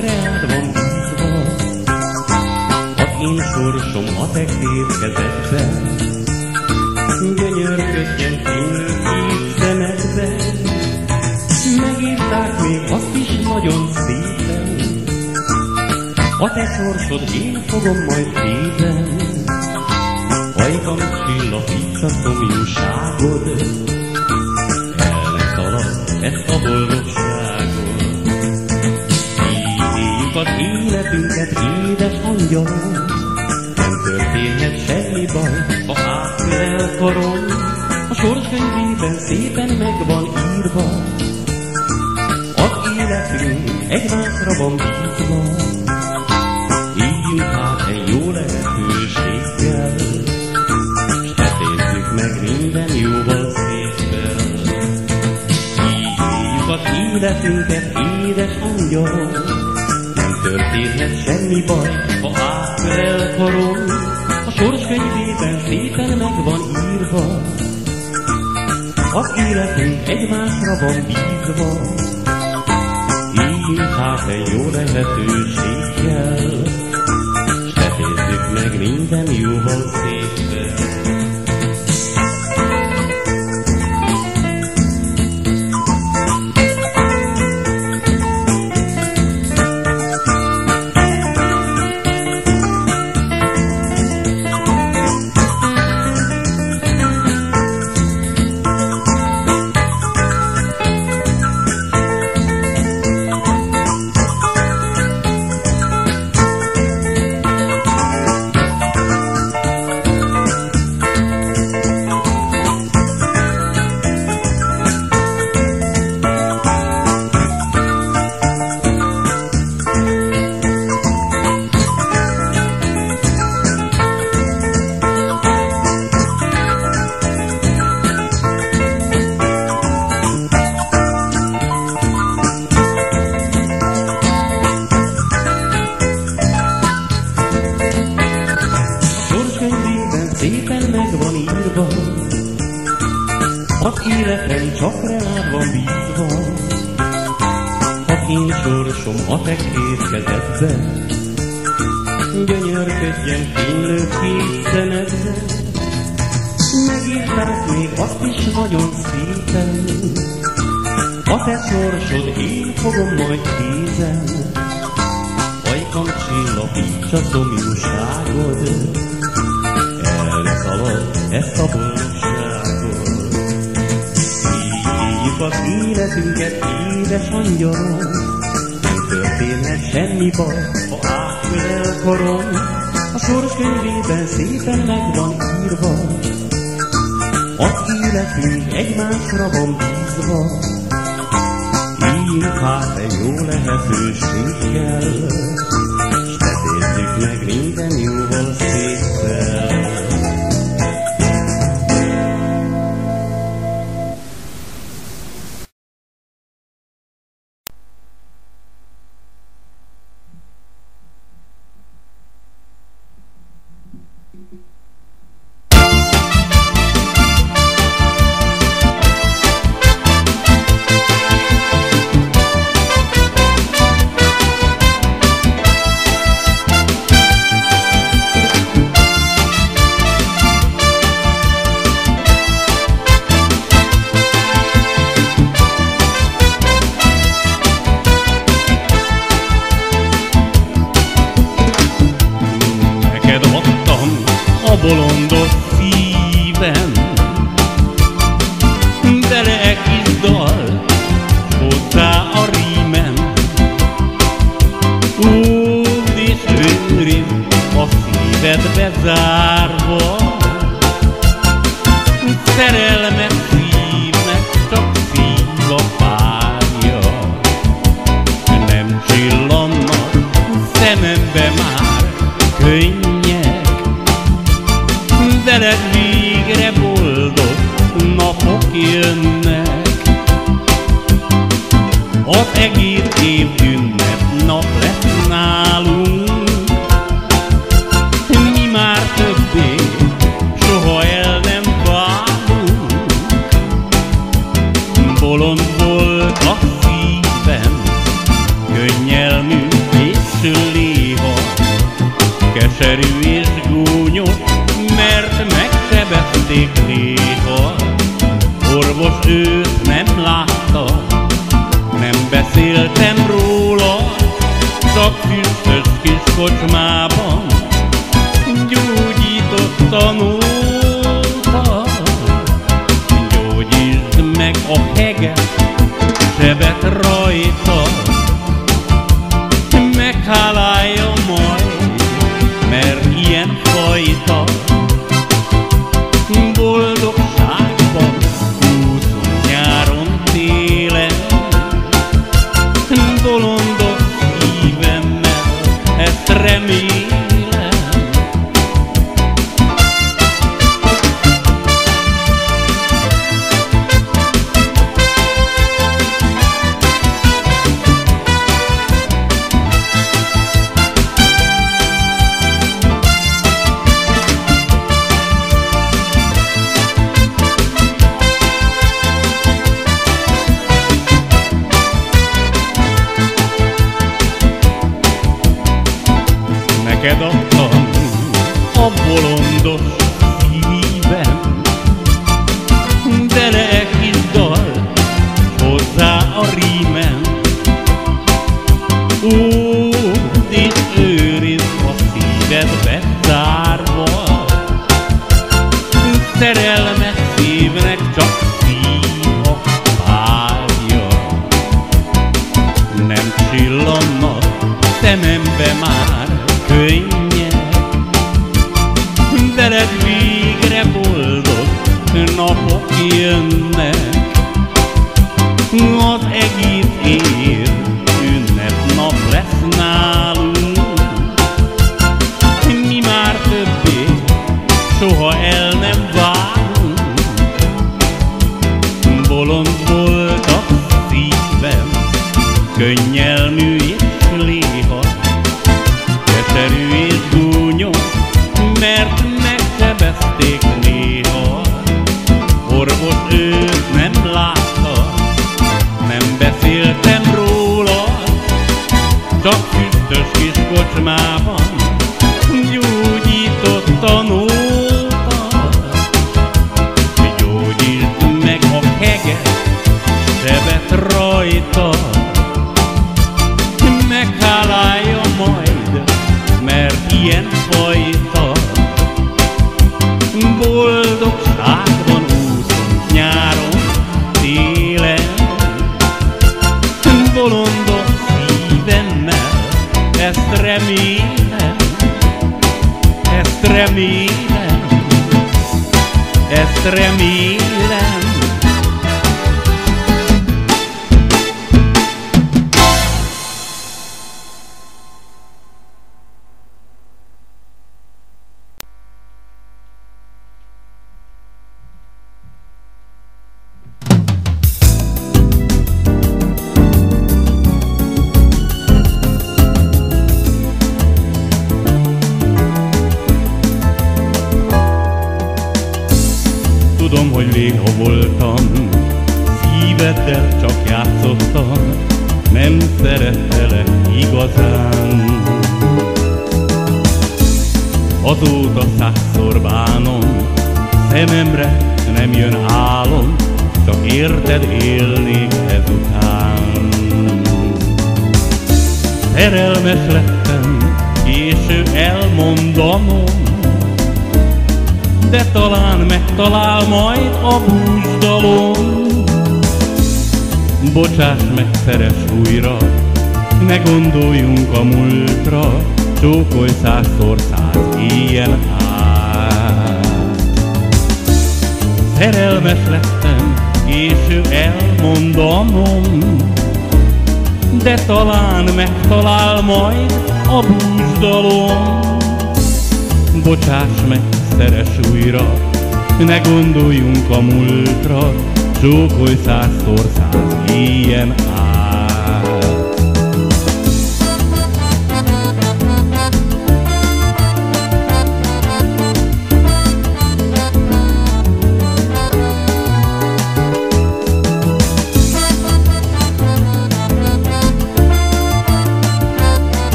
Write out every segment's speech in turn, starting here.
reád van bízva, az én sorsom a te két kezedben. Gyönyörködjen kínlő két szemedben, megírták még azt is nagyon szépen, a te sorsod én fogom majd téven, hajkam csillapítsatom jóságod, el ne szalad ezt a boldogságot. Az életünket, édes angyalom, nem történhet semmi baj, ha átölel karom, a sorskönyvében szépen meg van írva, az életünk egymásra van bízva. Éljünk hát egy jó lehetőséggel, s tetézzük meg minden jóval szépen. Így éljük az életünket, édes angyalom, történhet semmi baj, ha átölel karom, a sorskönyvében szépen meg van írva. Az életünk egymásra van bízva, Éljünk hát egy jó lehetőséggel, s tetézzük meg minden jóval szépen. Kis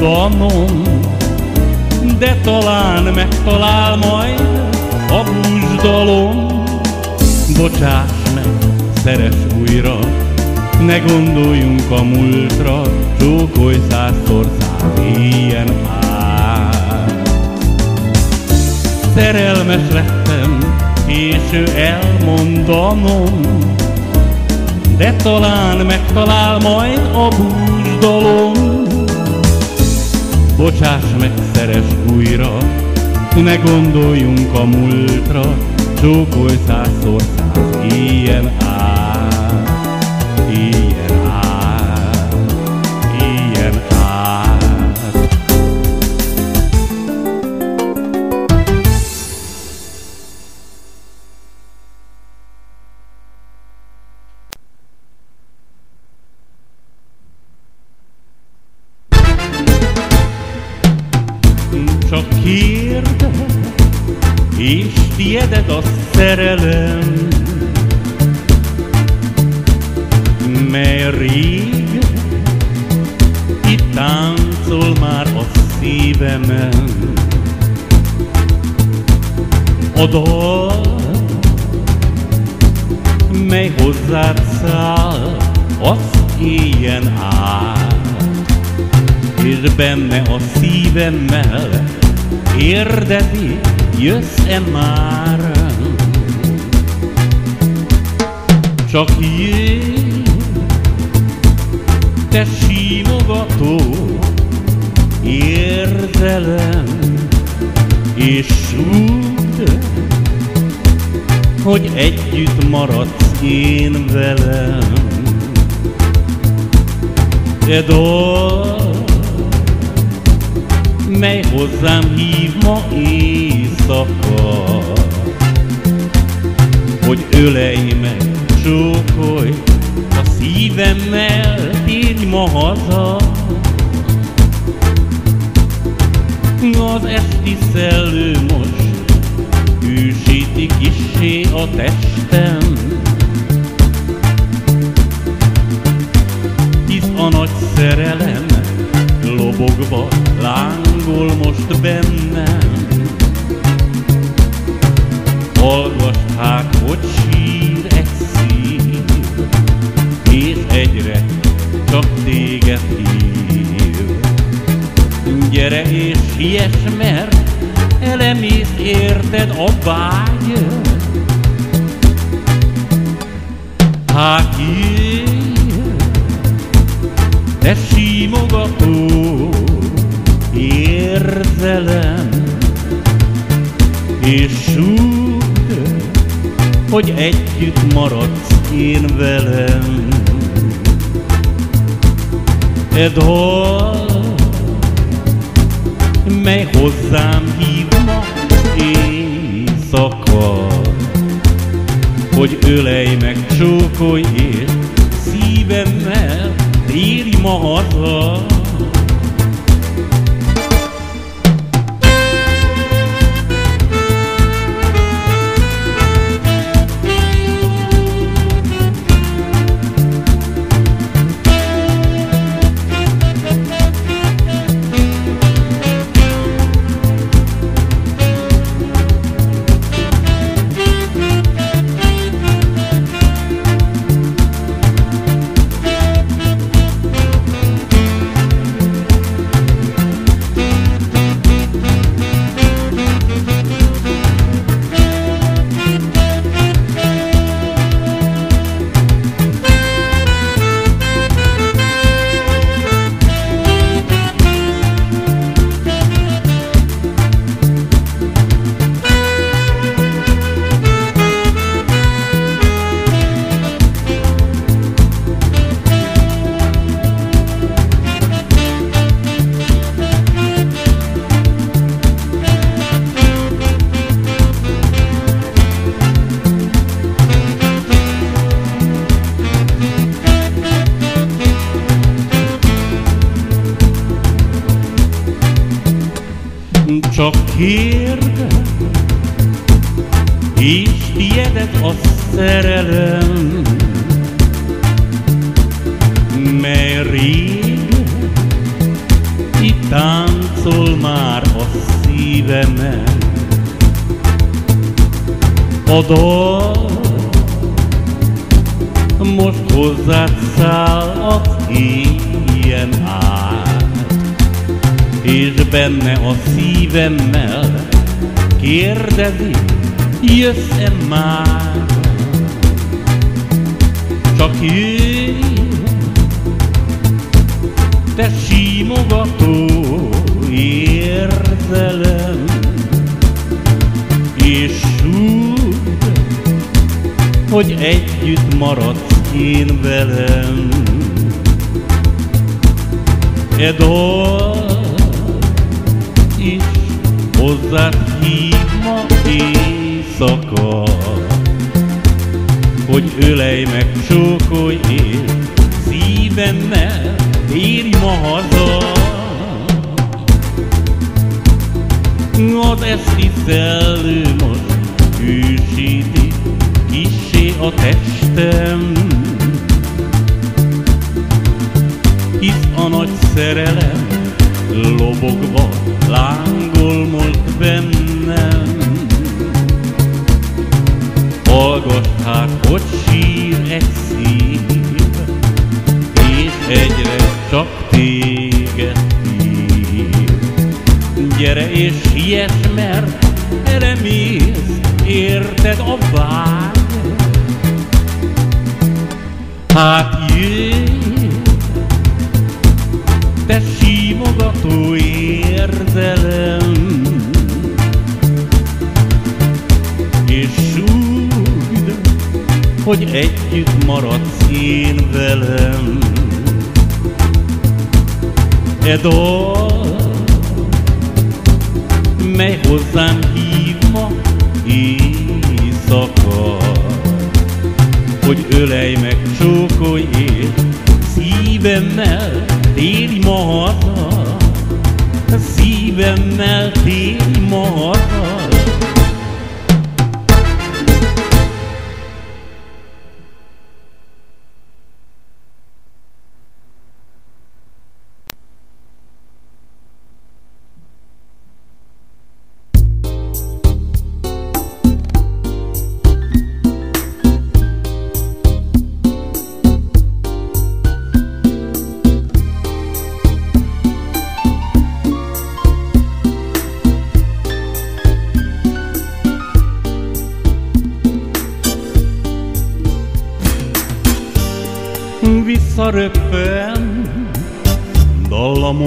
fogalmom, de talán megtalál majd a búzsdalom. Bocsáss meg, szeres újra, ne gondoljunk a múltra, csókolj százszor száz ilyen át. Szerelmes lettem, késő elmondanom, de talán megtalál majd a búzsdalom bocsáss meg, szeres újra, ne gondoljunk a múltra, csókolj százszor száz ilyen át.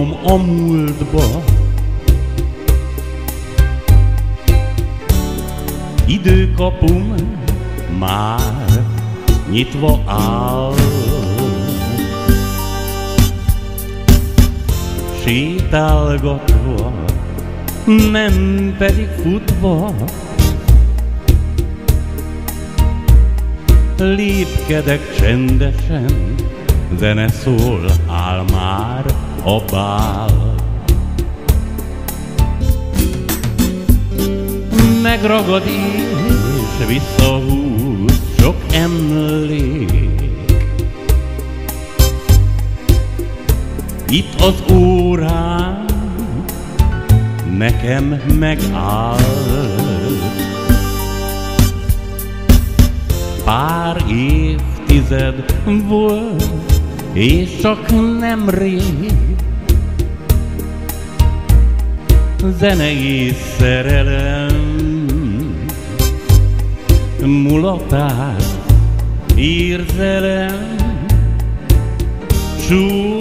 Dallamom a múltba, Időkapum már nyitva áll. Sétálgatva, nem pedig futva, Lépkedek csendesen, zene szól, áll már a bál. Megragad és visszahúz sok emlék. Itt az órán nekem megáll. Pár évtized volt, és csak nem rég. Zenei szerelem mulatás, érzelem, csú,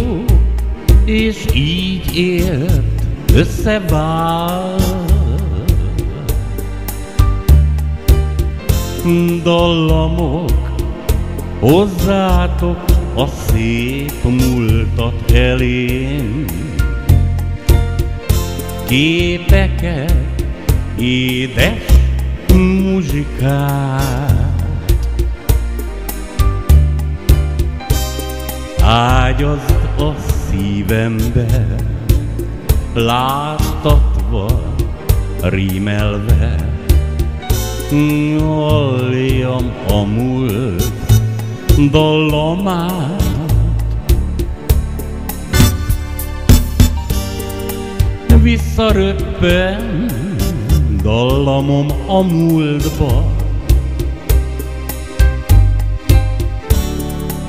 és így ért összevál. dallamok, hozzátok a szép múltat elém. Képeket, édes muzsikát, ágyazd a szívembe, láttatva rímelve, Nyolljam a múlt dallamát. Visszaröppen dallamom a múltba,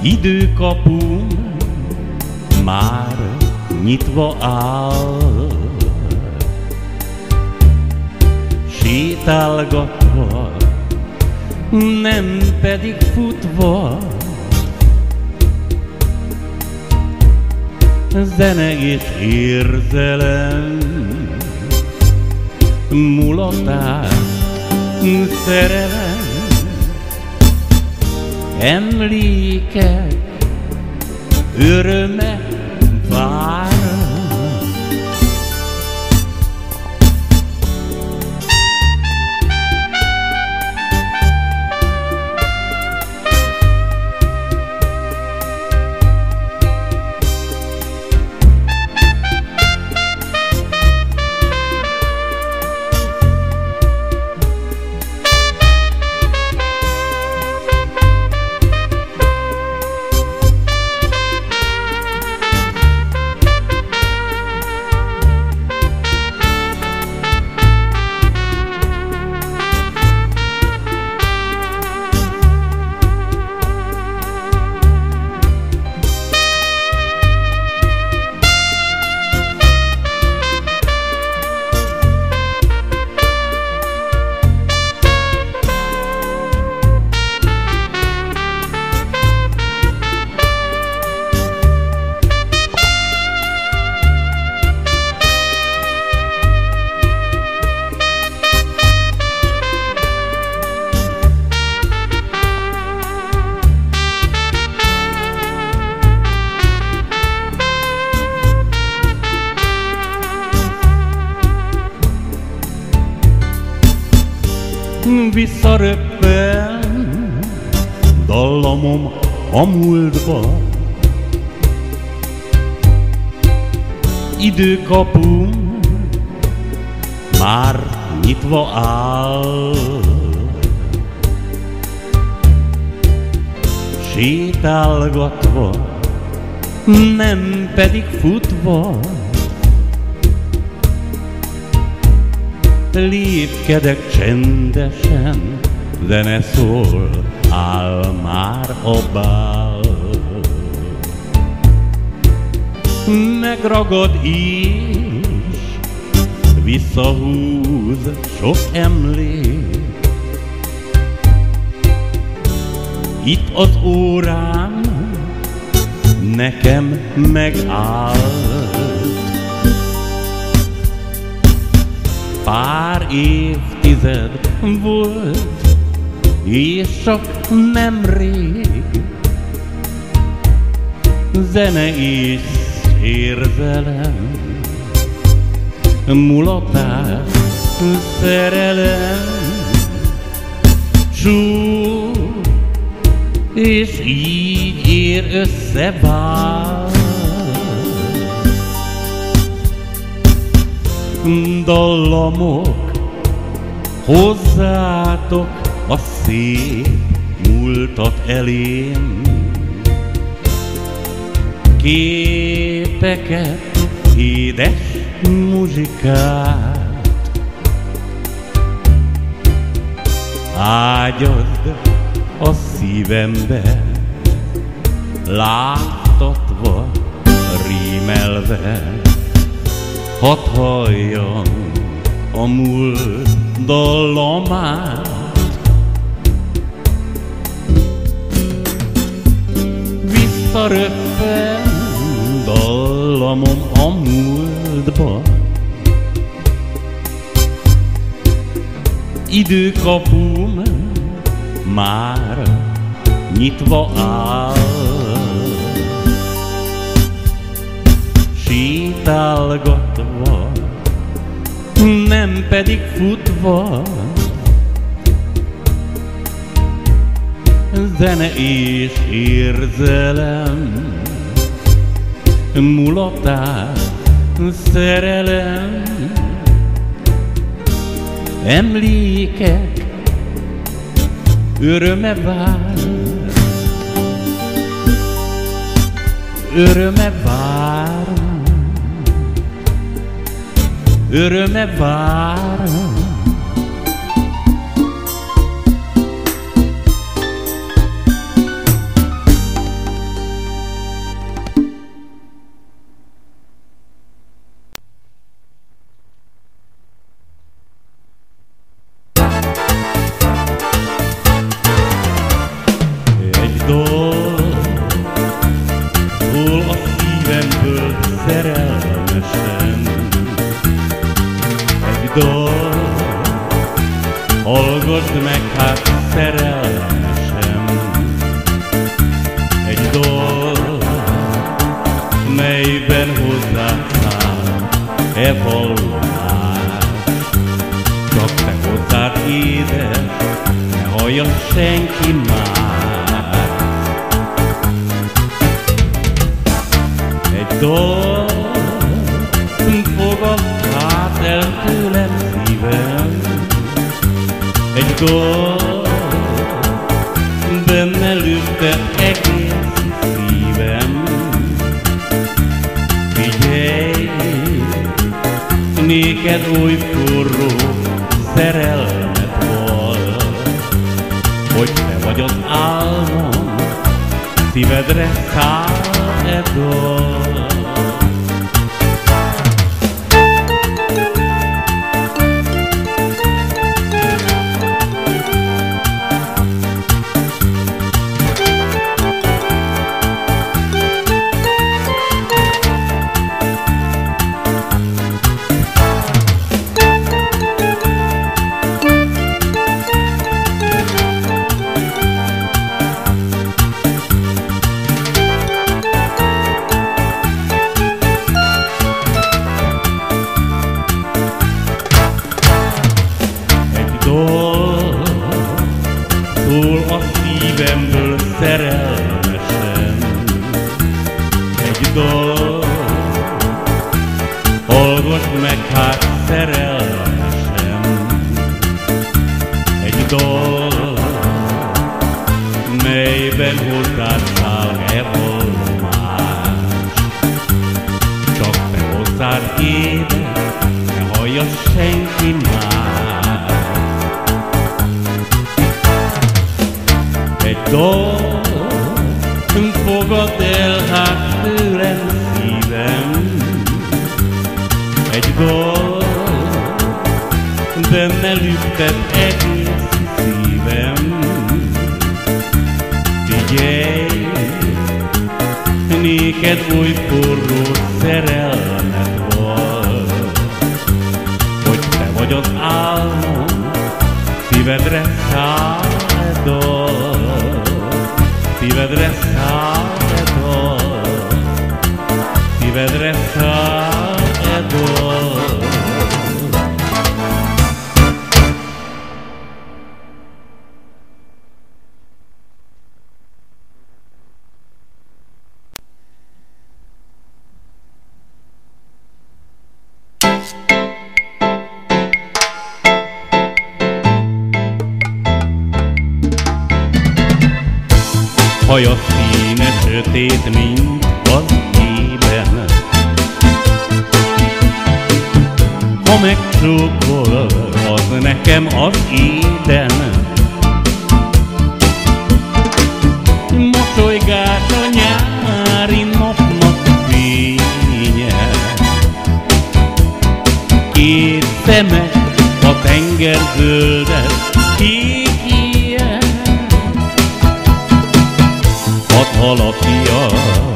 Időkapum már nyitva áll, Sétálgatva, nem pedig futva, Zene és érzelem, mulatás, szerelem, emlékek, öröme múltba. Időkapum már nyitva áll, sétálgatva, nem pedig futva, Lépkedek csendesen, de ne szól, áll már a bál. Megragad és visszahúz sok emlék. Itt az órám nekem megáll. Pár évtized volt, és csak nem rég. Zene és érzelem, mulatás, szerelem, csú, és így ér összevál. dallamok, hozzátok a szép múltat elém. Képeket, édes muzsikát, ágyazd a szívembe, láttatva, rímelve. Hadd halljam a múlt dallamát, Visszaröppen Időkapum már nyitva áll. sétálgatva, nem pedig futva. Zene és érzelem, mulatás, szerelem, emlékek öröme vár. Öröme várom, öröme várom,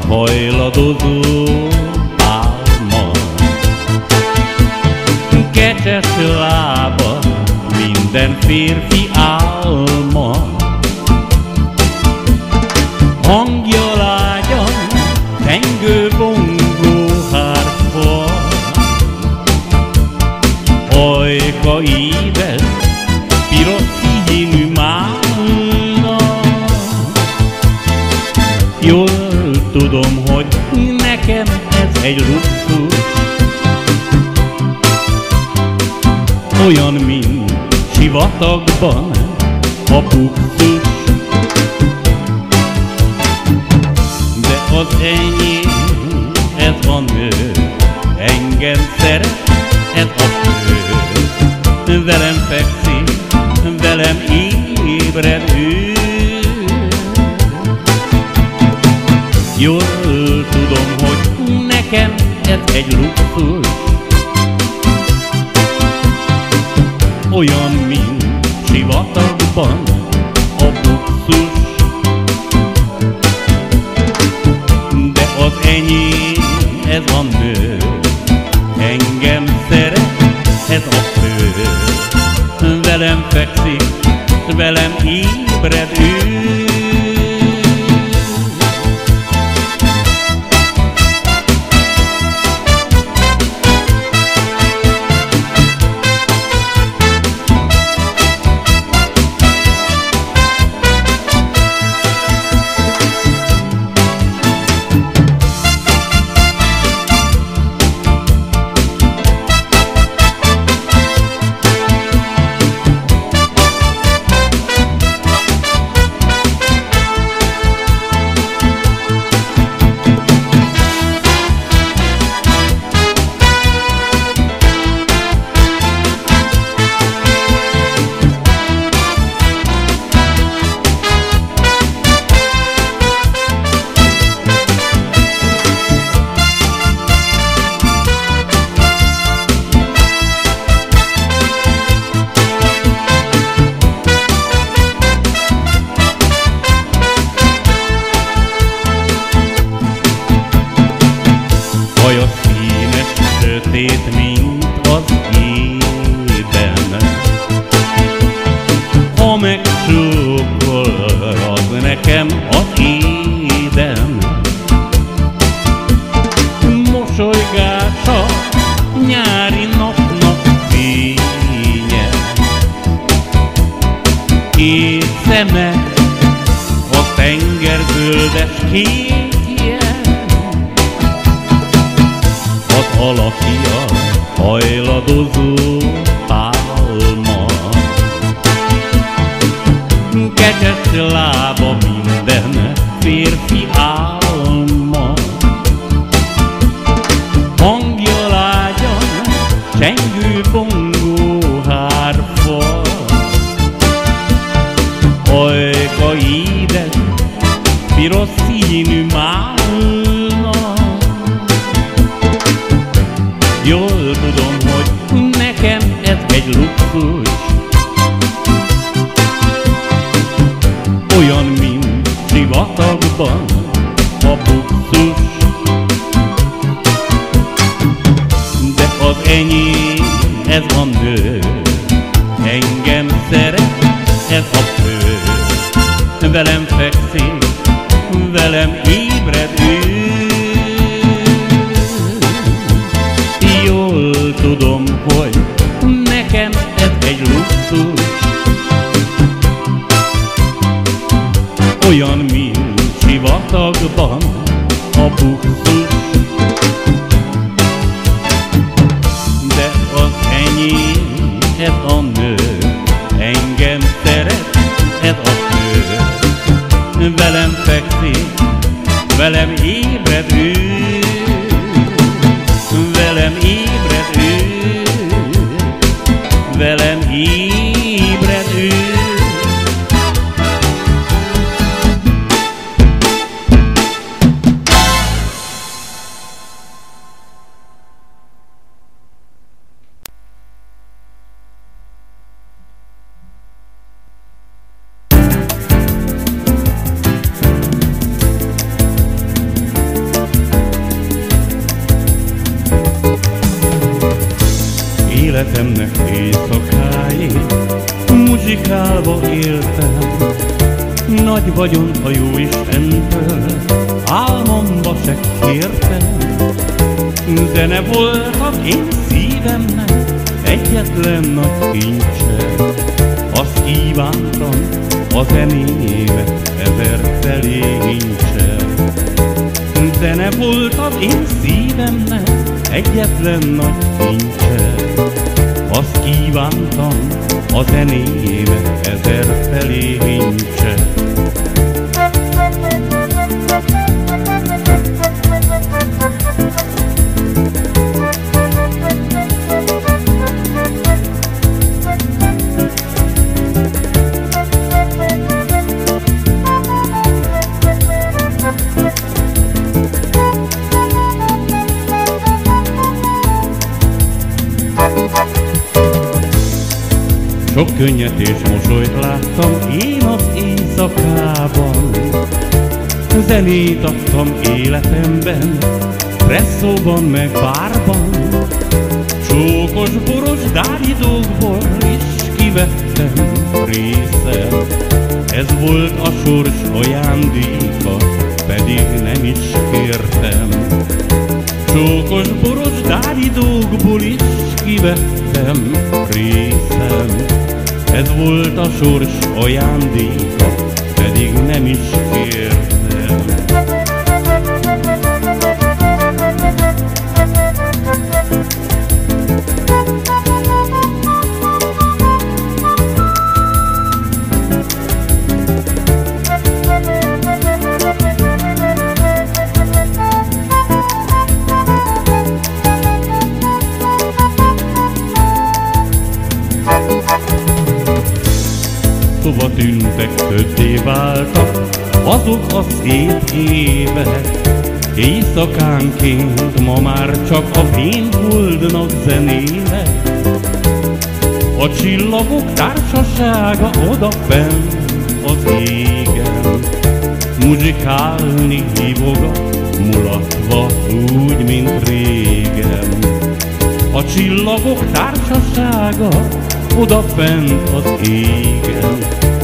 hajladozó álma. kecses lába minden férfi sivatagban a buktus. De az enyém, ez a nő, engem szeret, ez a fő. Velem fekszik, velem ébred ő. Jól tudom, hogy nekem ez egy luxus, velem ébred ő. ez a nő, engem szeret, ez a fő, velem fekszik, velem így.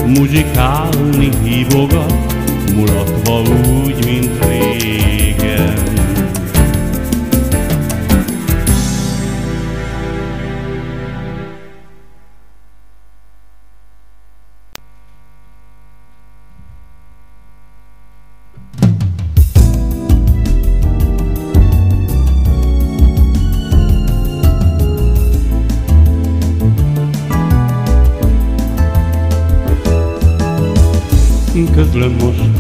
Muzsikálni hívogat, mulatva úgy, mint régen. Simplement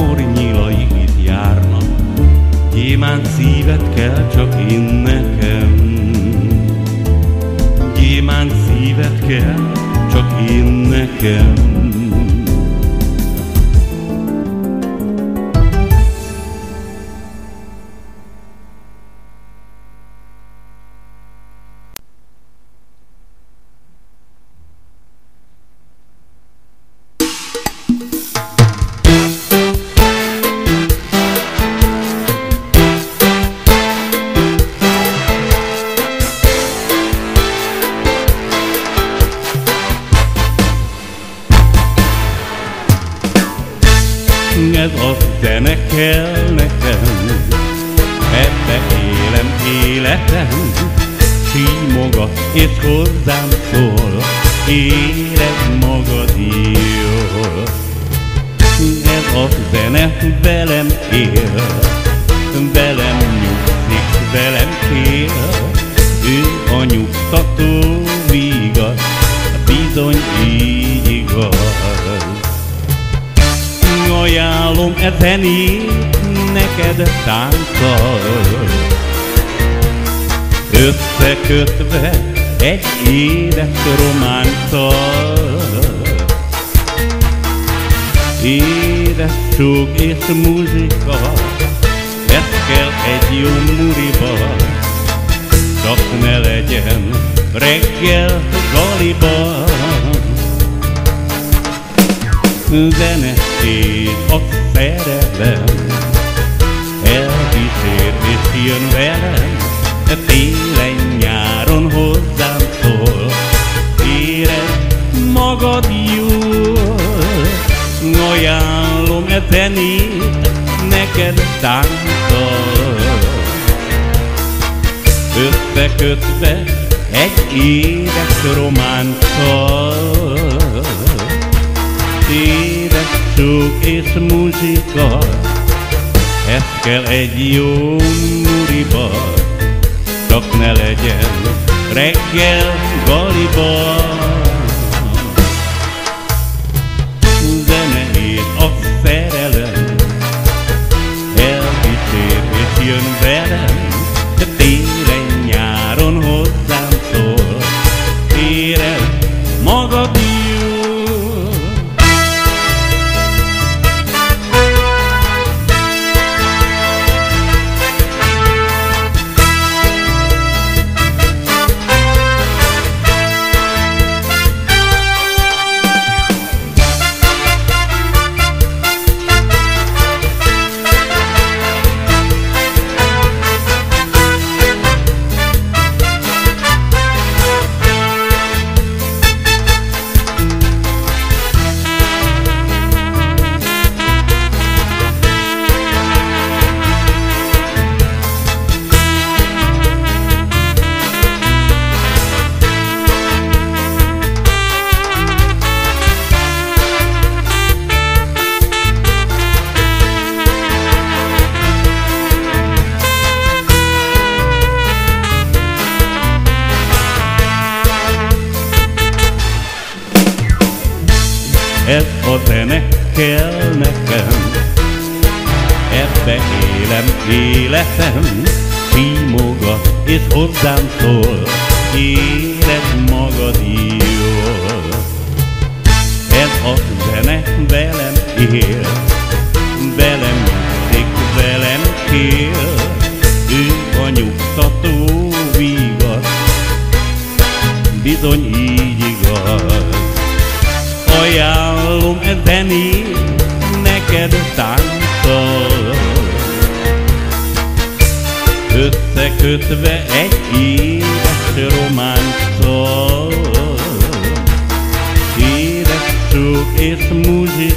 mámor nyilait járnak, Gyémánt szívet kell csak én nekem. Gyémánt szívet kell csak én nekem. szép hozzámtól, érezd magad jól. Ez a zene velem él, Összekötve egy édes románccal Édes csók és muzsika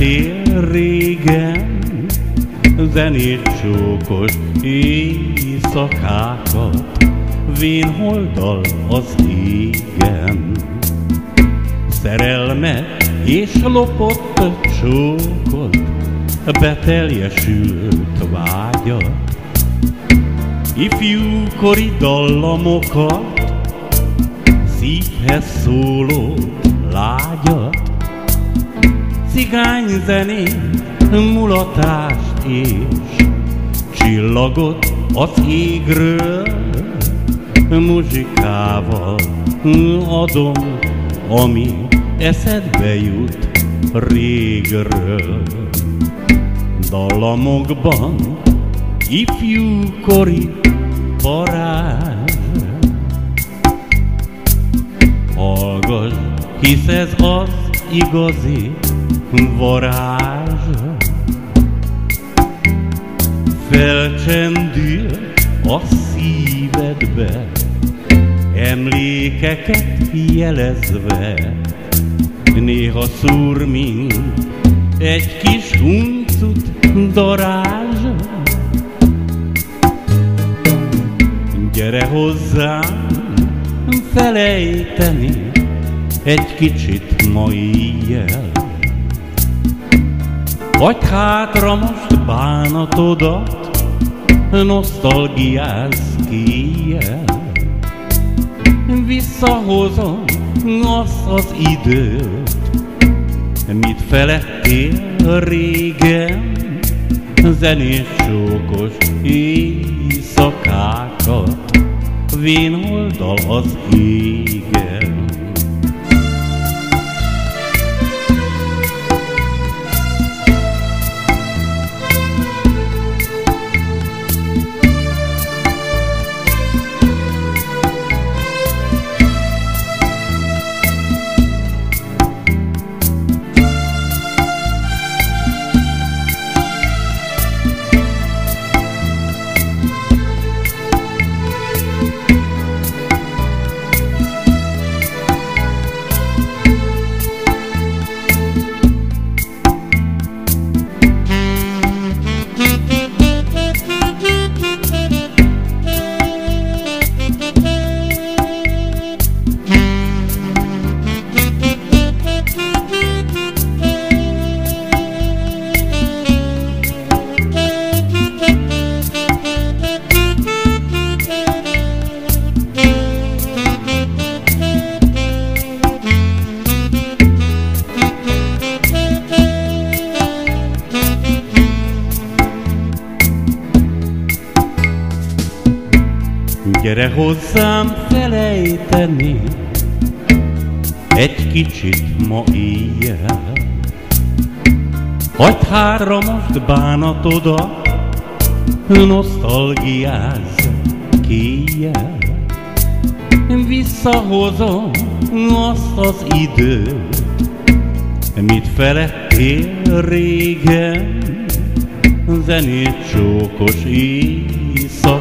felettél régen, zenét csókos éjszakákat, vén holdal az égen. Szerelmet és lopott csókot, beteljesült vágyat, ifjúkori dallamokat, szívhez szóló cigányzenét, mulatást és csillagot az égről, muzsikával adom, ami eszedbe jut régről. Dallamokban ifjúkori parázs. Hallgass, hisz ez az igazi varázs. Felcsendül a szívedbe, emlékeket jelezve, néha szúr, mint egy kis huncut darázs. Gyere hozzám felejteni egy kicsit ma éjjel. Vagy hátra most bánatodat, nosztalgiázz kijjel. Visszahozom azt az időt, mit felettél régen, zenés csókos éjszakákat, vén oldal az égen. Hagyd hátra most bánatodat, nosztalgiázz kéjjel. Visszahozom azt az időt, mit felettél régen, zenét csókos éjszakákat,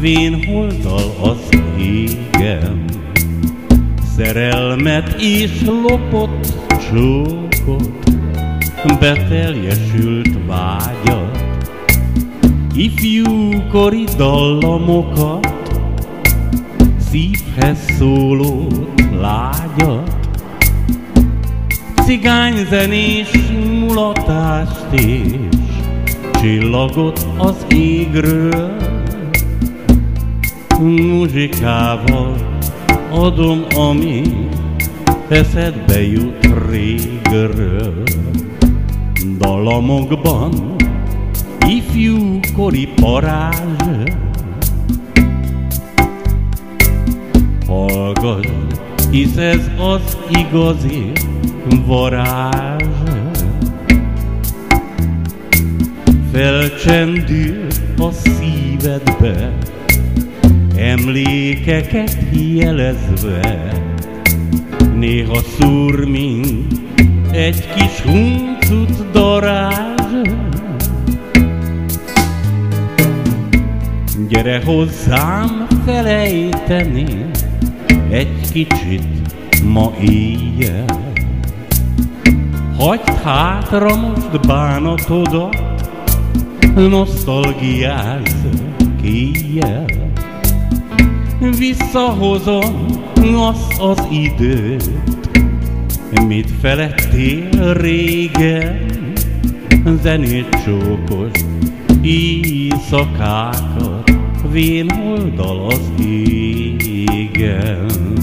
vén holdal az égen. Szerelmet és lopott csókot, beteljesült vágyat, ifjúkori dallamokat, szívhez szólót, lágyat, cigányzenés mulatást és csillagot az égről, muzsikával adom, ami eszedbe jut régről. Dalamokban ifjúkori parázs, Hallgass, hisz ez az igazi varázs. Felcsendül a szívedbe, emlékeket jelezve, néha szúr, mint egy kis huncut darázs. Gyere hozzám felejteni egy kicsit ma éjjel. Hagyd hátra most bánatodat, nosztalgiázz kéjjel. Visszahozom azt az időt, mit felettél régen, zenét csókos éjszakákat, vén oldal az égen.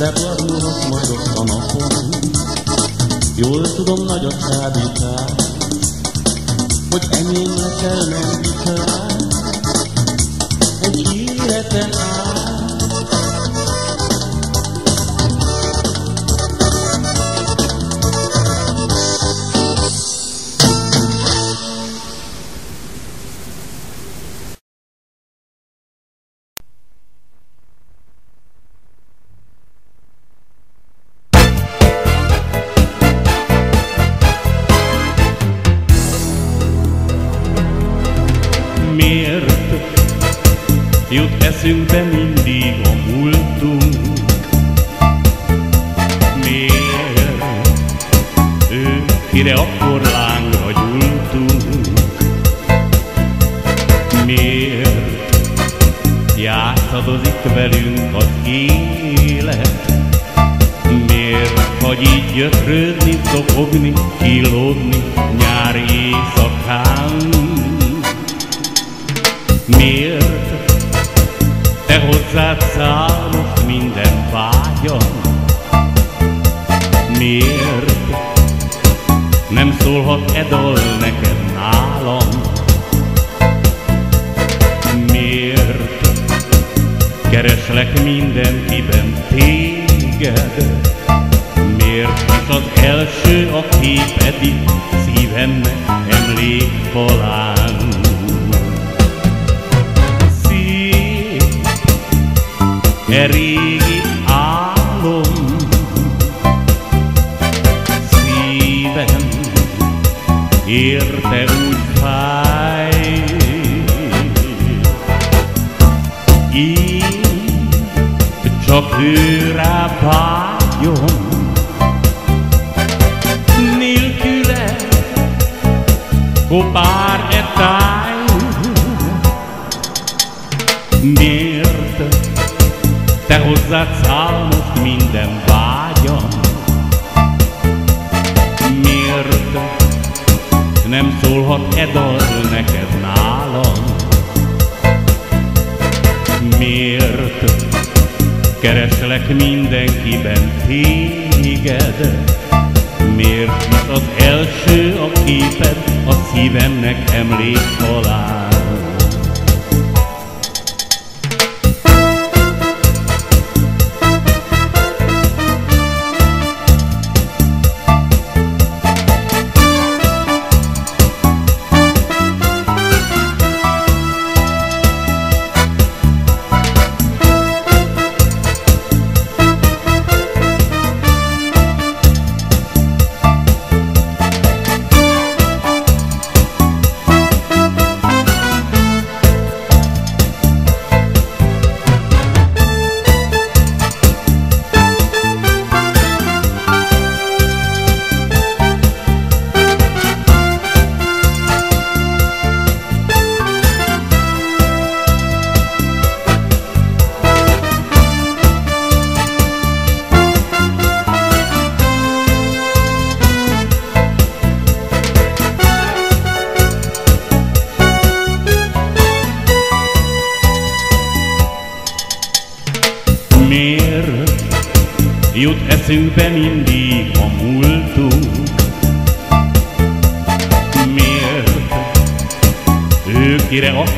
Lebarulok majd ott a napon. Jól tudom, nagy a csábítás, hogy enyémre kell menni Egy híreten áll.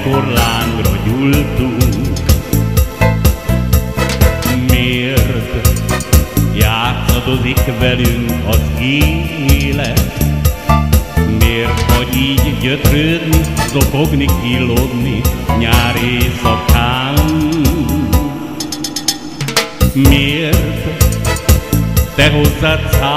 Ekkor lángra gyúltunk Miért játszadozik velünk az élet? Miért vagy így gyötrődni, zokogni, kilódni nyár éjszakán? Miért te hozzád száll?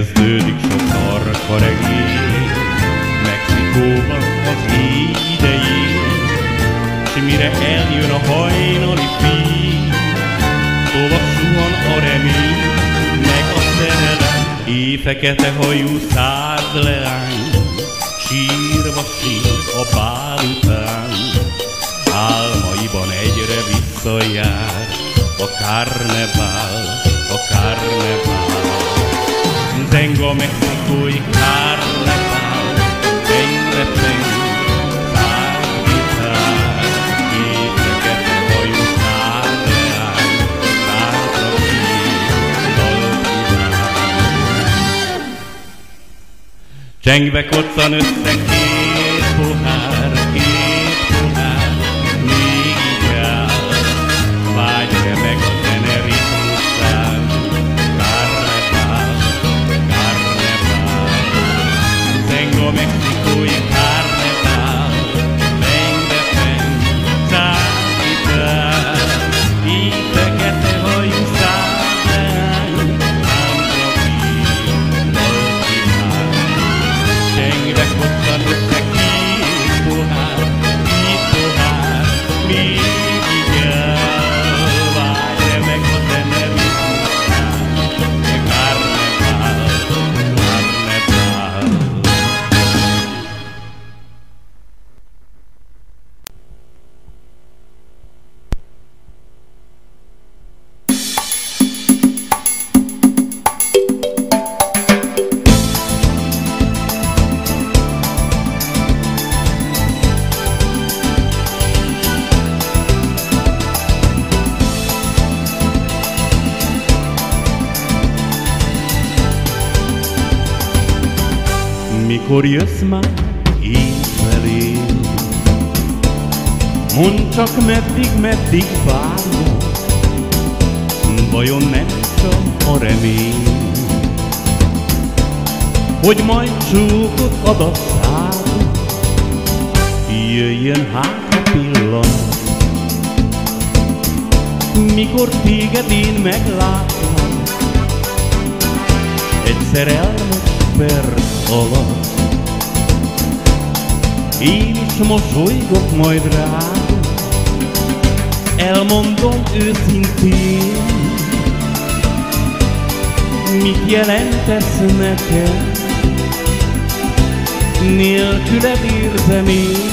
kezdődik sok narka regény, Mexikóban az éj idején, s mire eljön a hajnali fény, tova suhan a remény, meg a szerelem, éjfekete hajú száz leány, sírva sír a bál után, álmaiban egyre visszajár, a karnevál, a karnevál. Tengo México y carnaval, tengo, tengo la guitarra y que te voy a cantar, tanto y olvidar. Csengve koccan összeképp, csak meddig, meddig várja, vajon nem csak a remény, hogy majd csúkot ad a szád, jöjjön hát a pillanat, mikor téged én meglátlak, egy szerelmes perc alatt. Én is mosolygok majd rád, elmondom őszintén, mit jelentesz nekem, nélküled érzem én,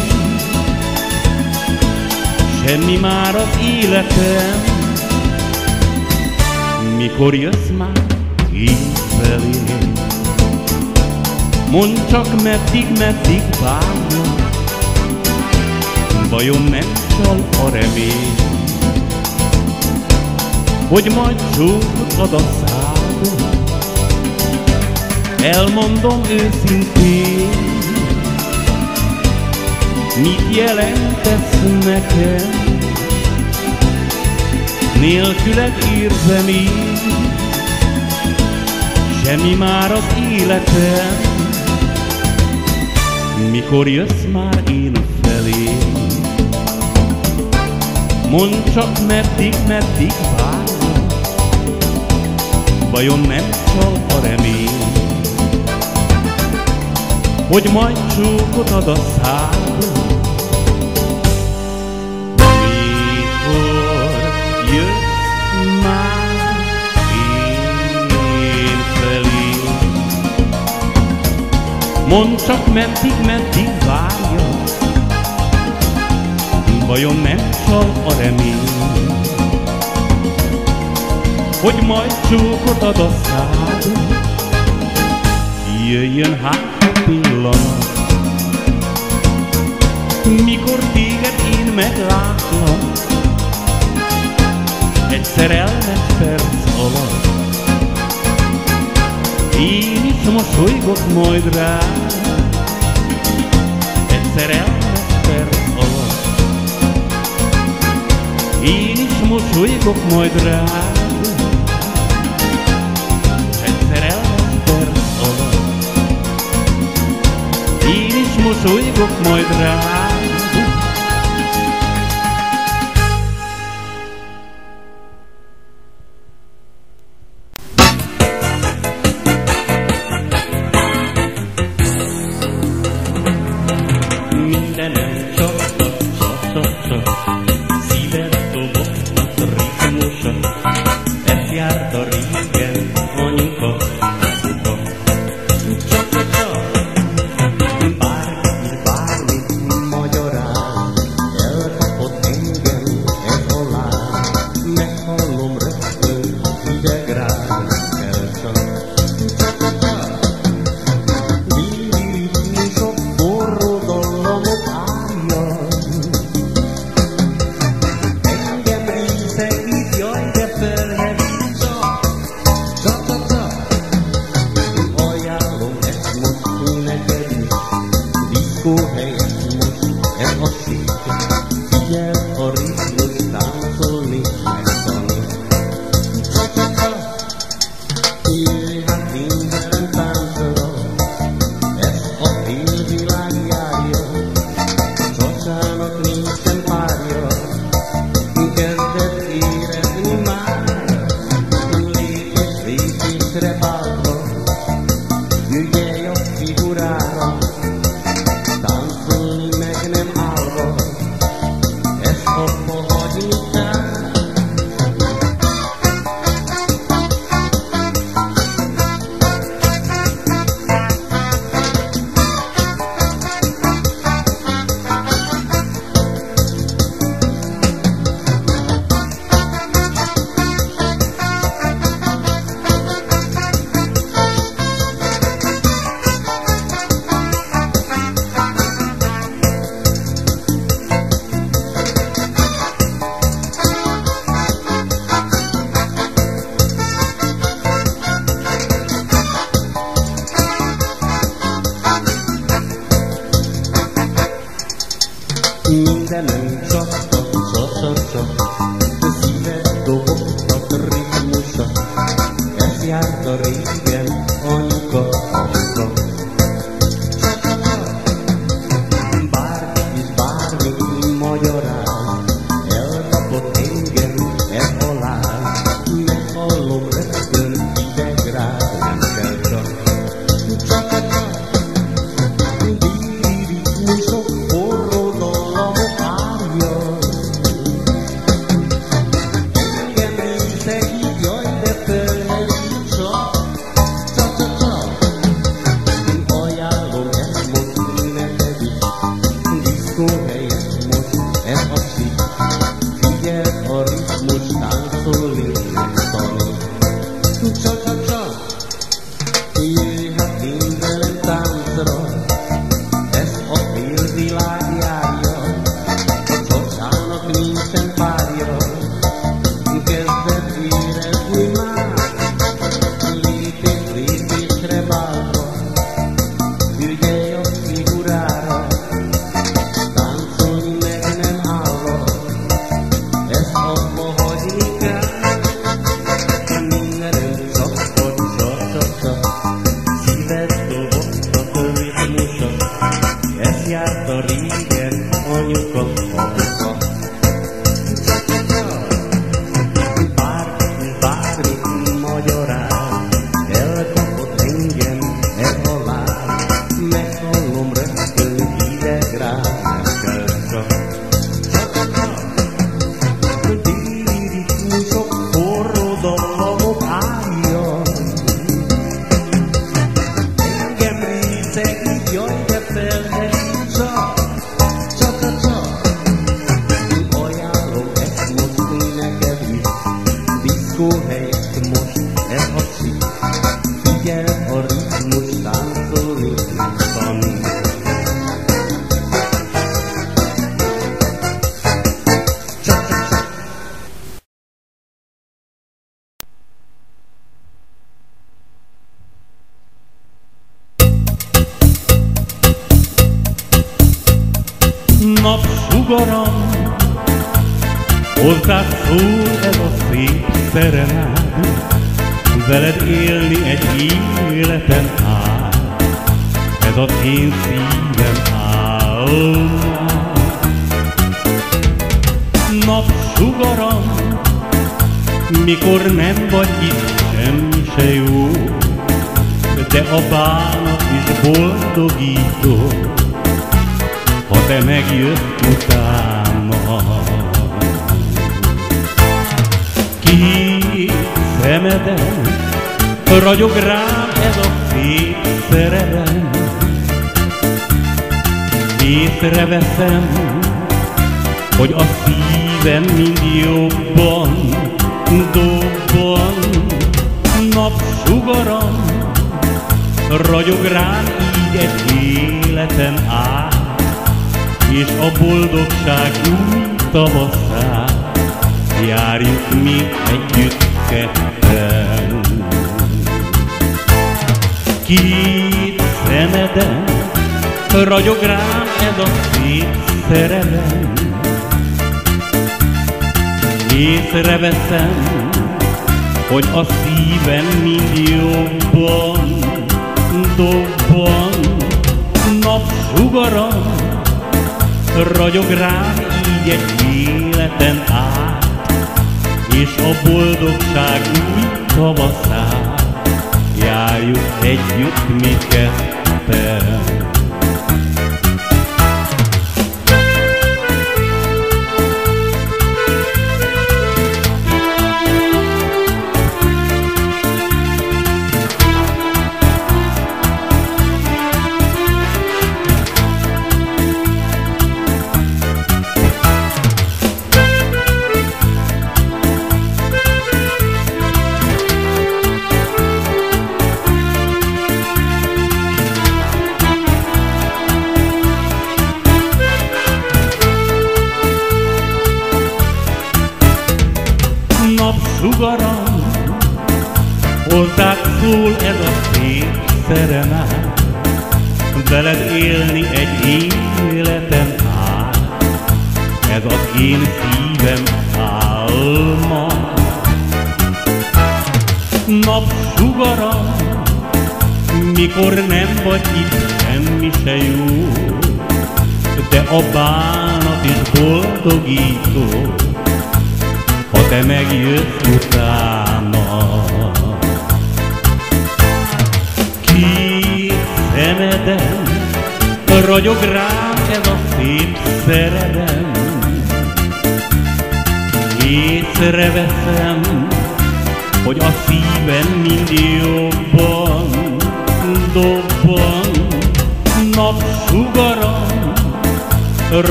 semmi már az életem, mikor jössz már így felé. Mondd csak meddig, meddig várjon, vajon nem csal a remény, hogy majd csókot ad a szádon. Elmondom őszintén, mit jelentesz nekem, nélküled érzem én, semmi már az életem, mikor jössz már én felé. Mondd csak meddig, meddig várja, vajon nem csal a remény, hogy majd csókot ad a szád. Mikor jössz már én felé, Mondd csak meddig, meddig várja, vajon nem csal a remény, hogy majd csókot ad a szád, jöjjön hát a pillanat, mikor téged én meglátlak, egy szerelmes perc alatt. Én is mosolygok majd rá, egy szerelmes perc Én is mosolygok majd rá, egy szerelmes alatt. Én is mosolygok majd rá,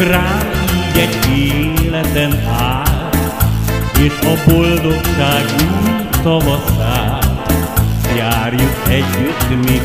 Csörög rám így egy életen át, És a boldogság új tavaszát, Járjuk együtt mi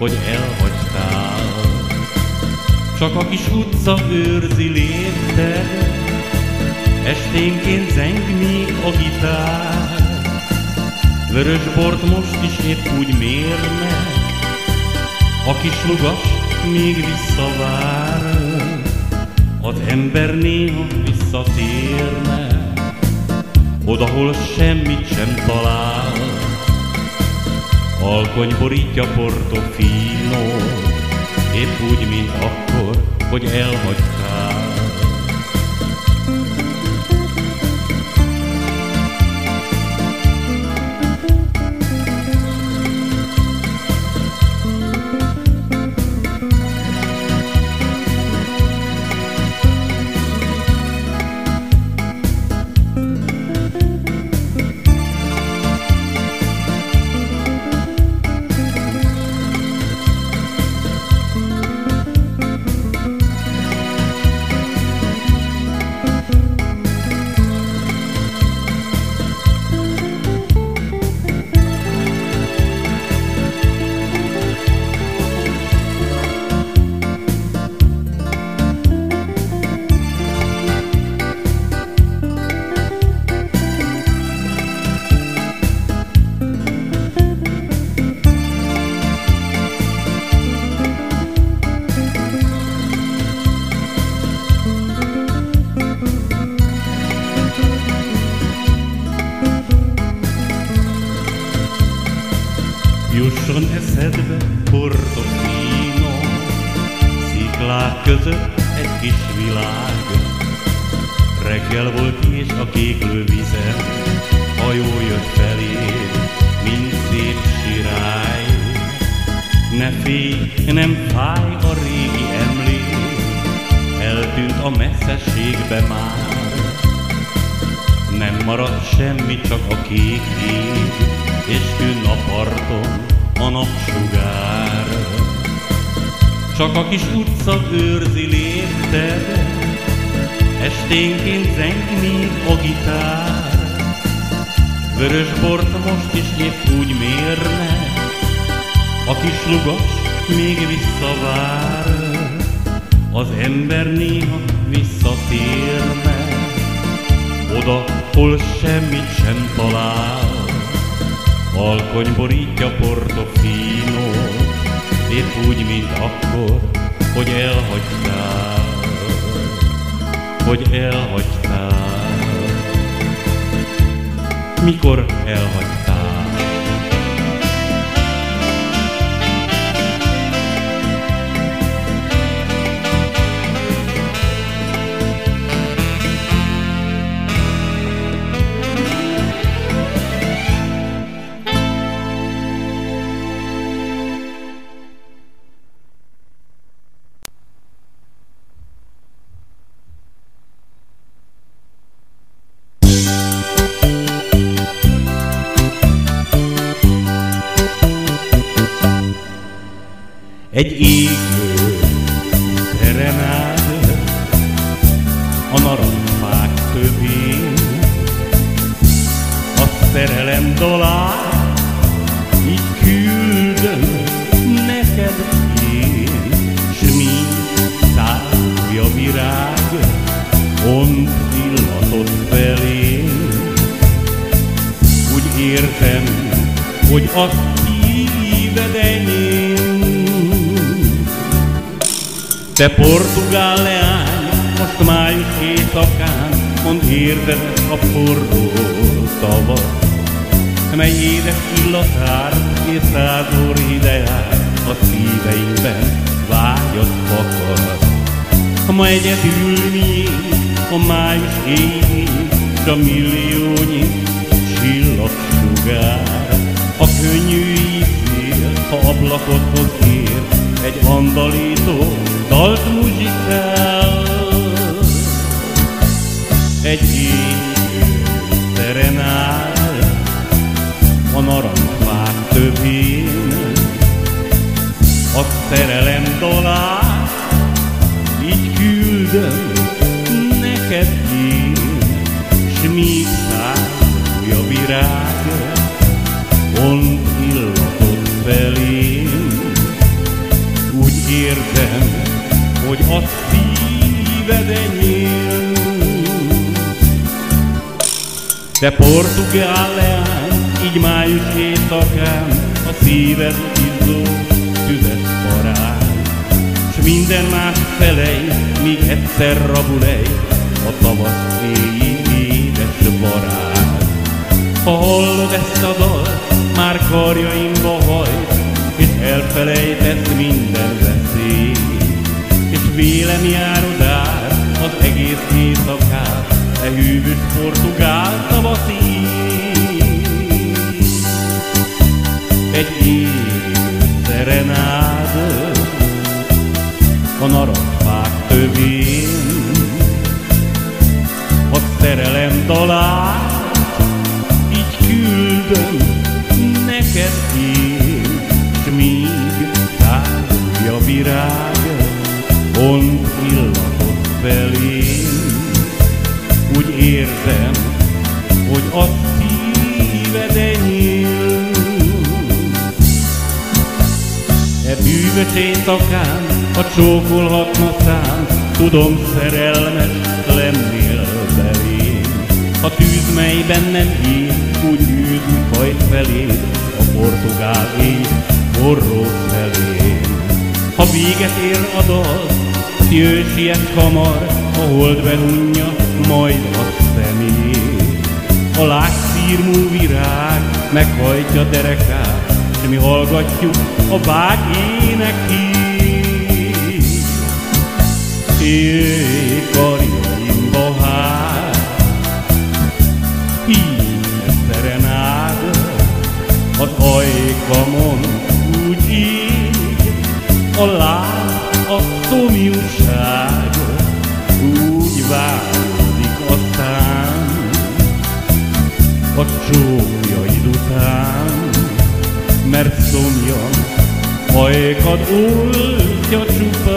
hogy elhagytál. Csak a kis utca őrzi lépted, esténként zeng a gitár. Vörös bort most is épp úgy mérnek, a kis lugas még visszavár. Az ember néha visszatérne, odahol semmit sem talál. Alkony borítja Portofino, épp úgy, mint akkor, hogy elhagytál. Virág, ont illatot felén. Úgy értem, hogy a szíved enyém, te portugál leány, most május éjszakán, mond érzed a forró tavat, mely édes illatár és százor ideál a szíveinkben vágyat fakad. Ma egyedül miénk a május éj, s a milliónyi csillagsugár. A könnyű ízél, ha ablakot ér, egy andalító dalt muzsikál. Egy égő szerenál a narancsfák tövén, a szerelem dalát Te portugál leány, így május éjszakán, a szíved izzó, tüzes parány. S minden más felej, míg egyszer rabulej, a tavasz éjjé édes barát. Ha hallod ezt a dal, már karjaimba hajt, és elfelejtett minden veszély. És vélem járod az egész éjszakát, hűvös portugál tavaszi. Egy égő szerenád a narancsfák tövén, a szerelem dalát bűvös éjszakán, ha csókolhatna szám, tudom szerelmes lennél belém. A tűz, mely bennem én, úgy űz, úgy hajt felé, a portugál éj forró felém. Ha véget ér a dal, jöjj siess hamar, a hold belunja majd a szemét. A lágszírmú virág meghajtja derekát, és mi hallgatjuk a bág énekét. Éj karjaimba hát, híres szerenád, az ajkamon úgy így, a láb, a szomjúság, úgy vágyódik aztán, a csókjaid után, mert szomjan, boykot ultior chupa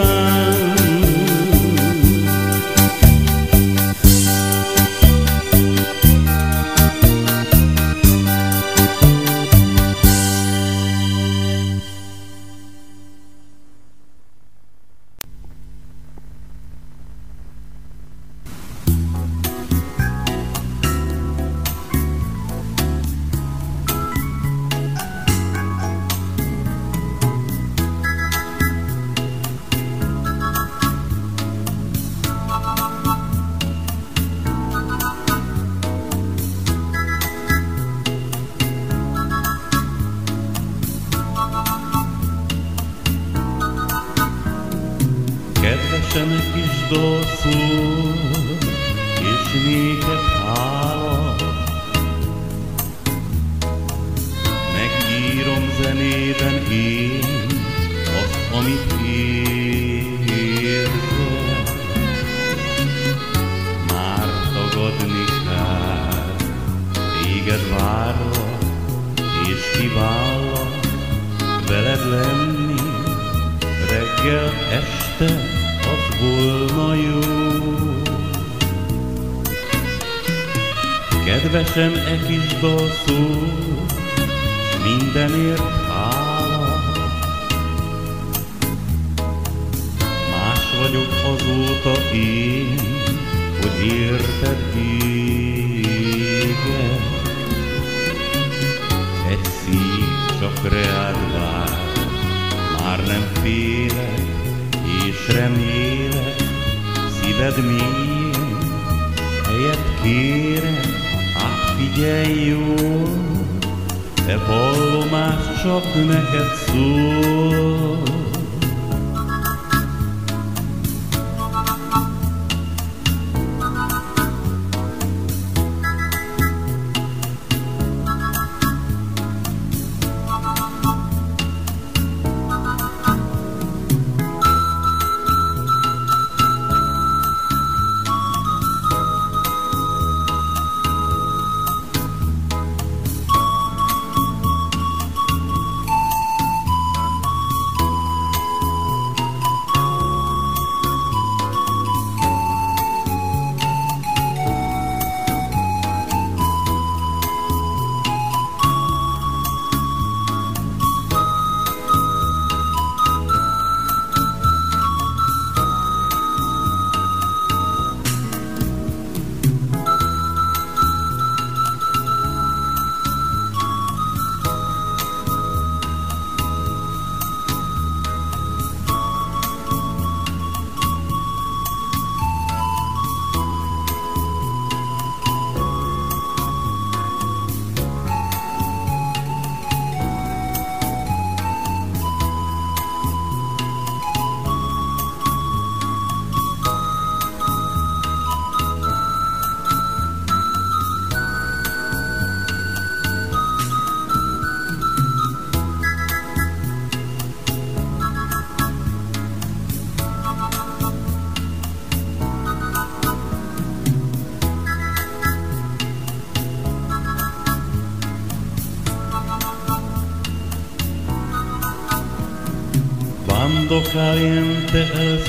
caliente el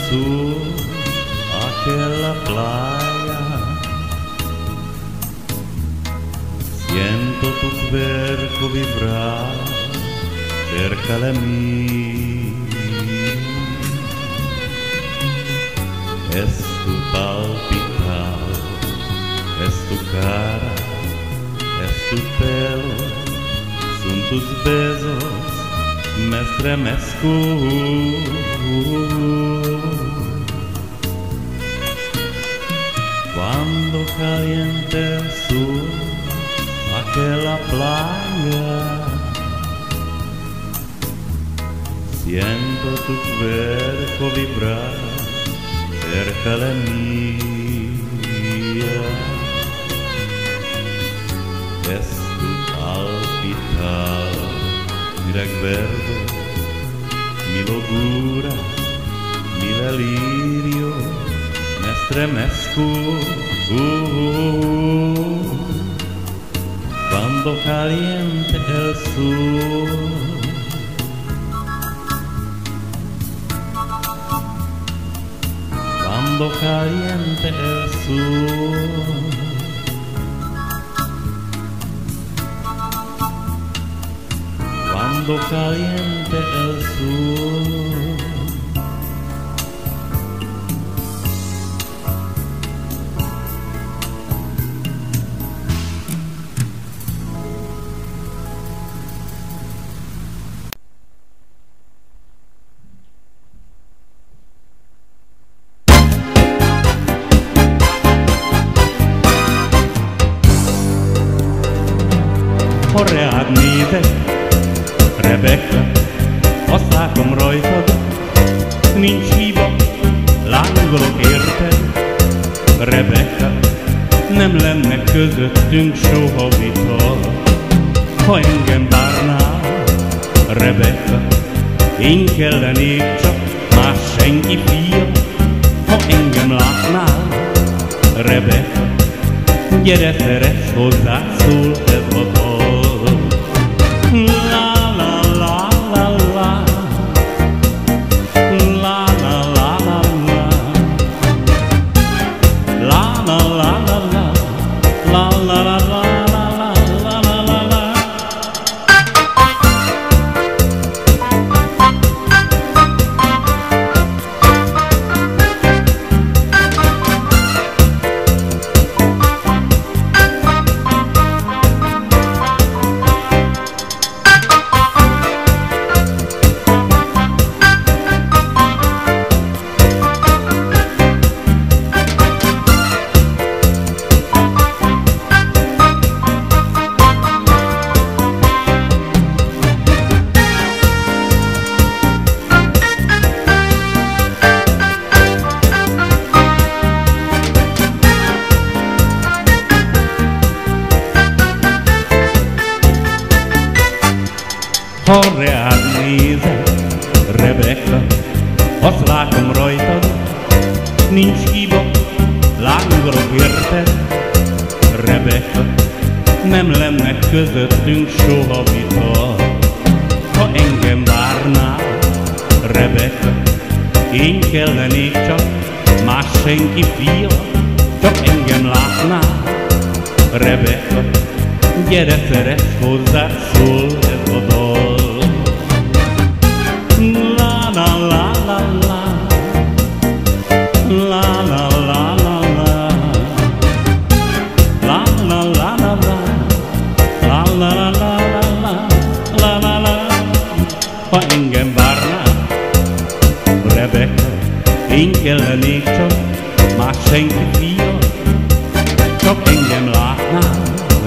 Cuando caliente el sur, aquella playa, siento tu cuerpo vibrar cerca de mí. Es tu palpitar, mira verde mi locura, mi delirio, me estremezco. Cuando caliente el sol. Cuando caliente el sol. caliente el sur.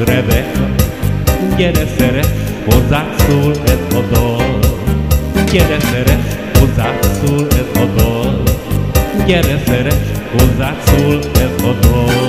Rebeka, gyere szeret, hozzád szól ez a dal. Gyere szeret, hozzád szól ez a dal. Gyere szeret, hozzád szól ez a dal.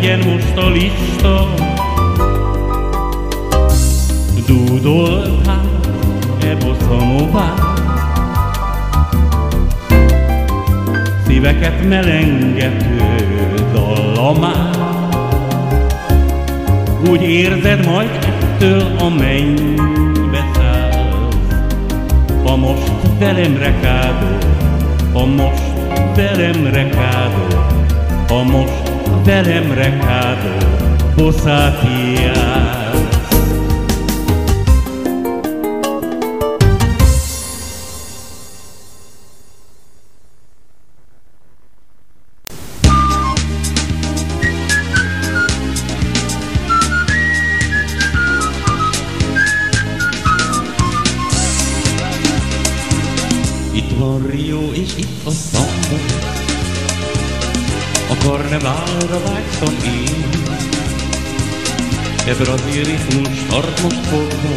legyen most a lista. Dúdoltál, e boszamová, Szíveket melengető dallamá. Úgy érzed majd ettől a mennybe szállsz, Ha most velem rekádol, ha most velem rekádol, ha most velem rekádó, boszátiát. új ritmus tart most fogva.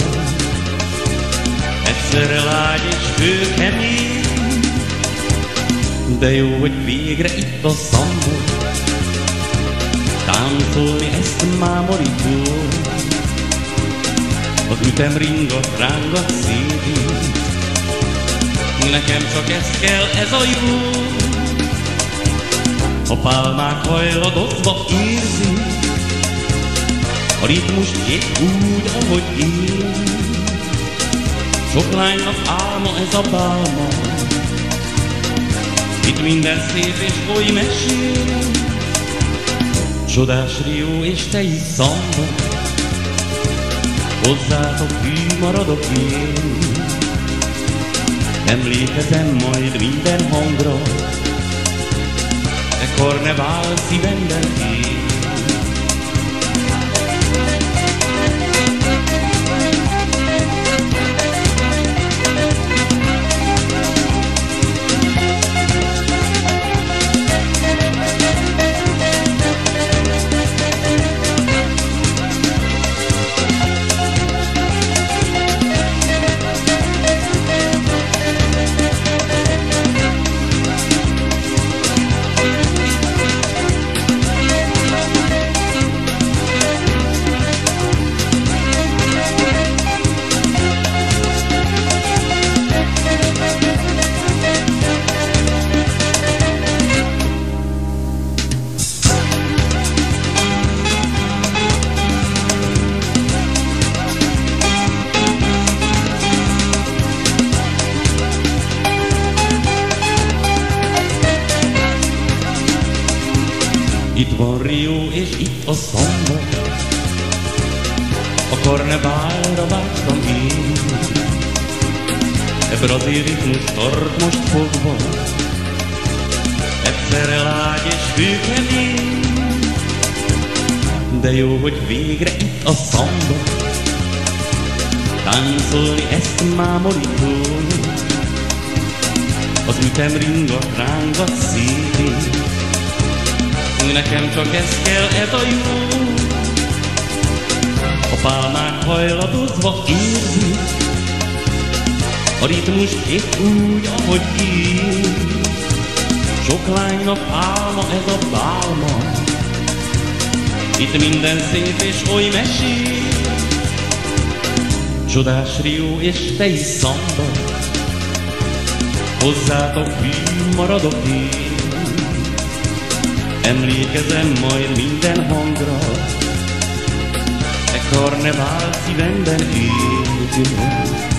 Egyszerre lágy és fő de jó, hogy végre itt a szamba. Táncolni ezt mámorító, az ütem ringat, rángat szívét. Nekem csak ez kell, ez a jó, a pálmák hajladozva érzik, a ritmust épp úgy, ahogy én. Sok lánynak álma ez a bálma Itt minden szép és oly mesél. Csodás Rio és te is szamba. Hozzátok hű maradok én. Emlékezem majd minden hangra. E karnevál szívemben én csak ez kell, ez a jó. A pálmák hajladozva érzi, a ritmus épp úgy, ahogy én. Sok lánynak álma ez a bálma, itt minden szép és oly mesél. Csodás Rio és te is szamba, hozzátok hű maradok én. Emlékezem majd minden hangra, E karnevál szívemben él.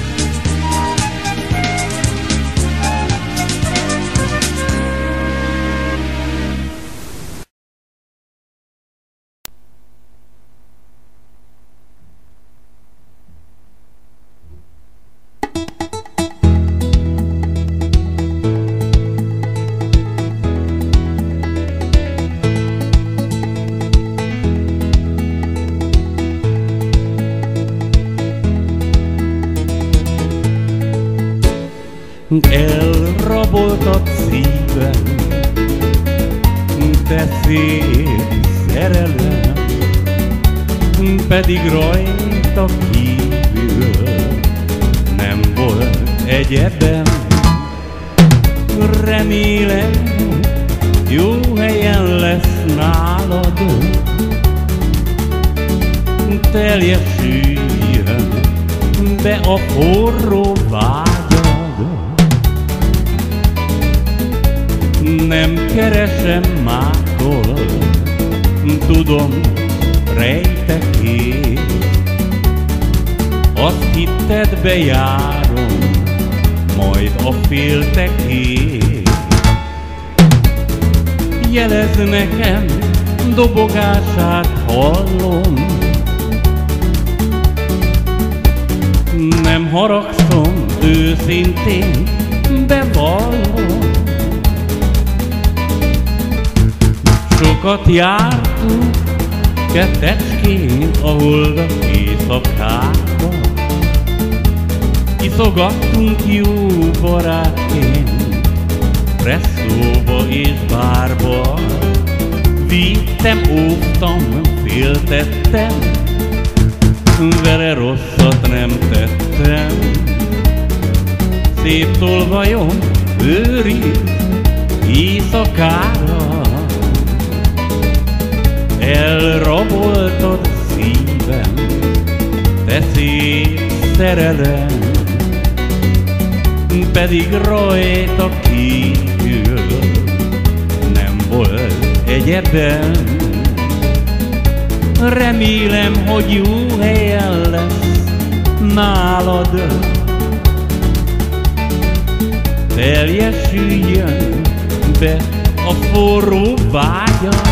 szerelem, pedig rajta kívül nem volt egyebem. Remélem, hogy jó helyen lesz nálad, teljesüljön be a forró vágyam.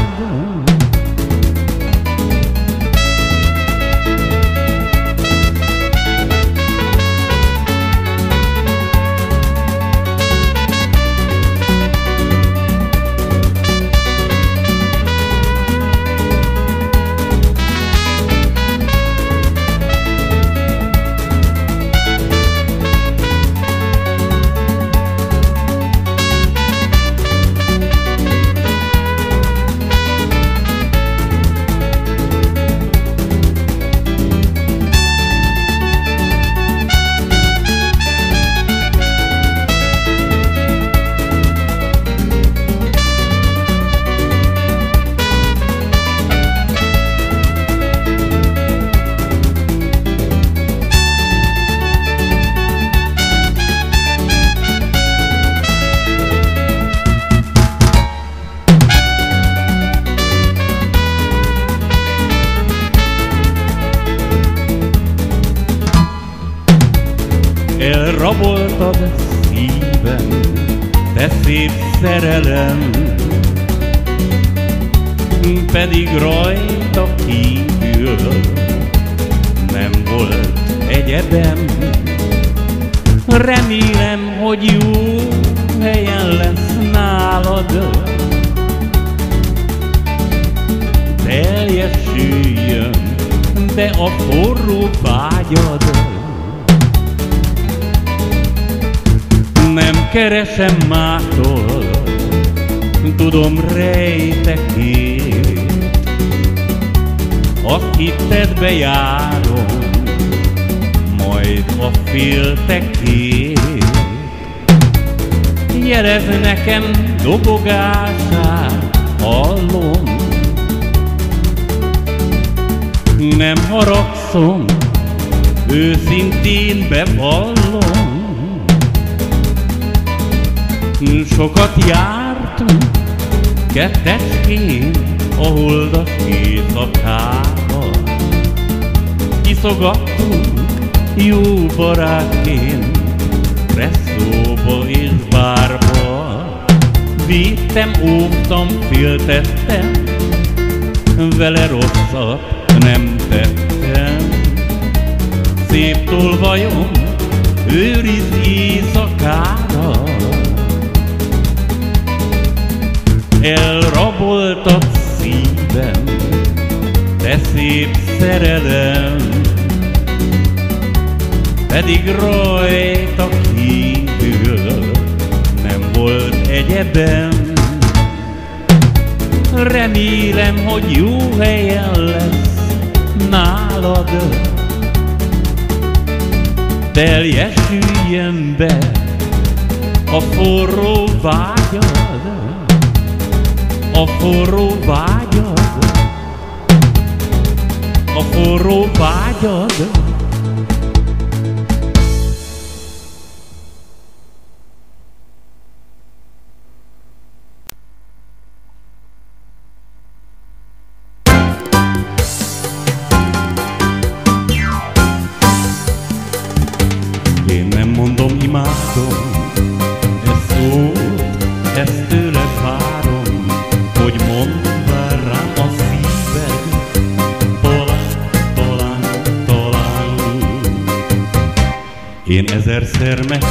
ejercer mejor.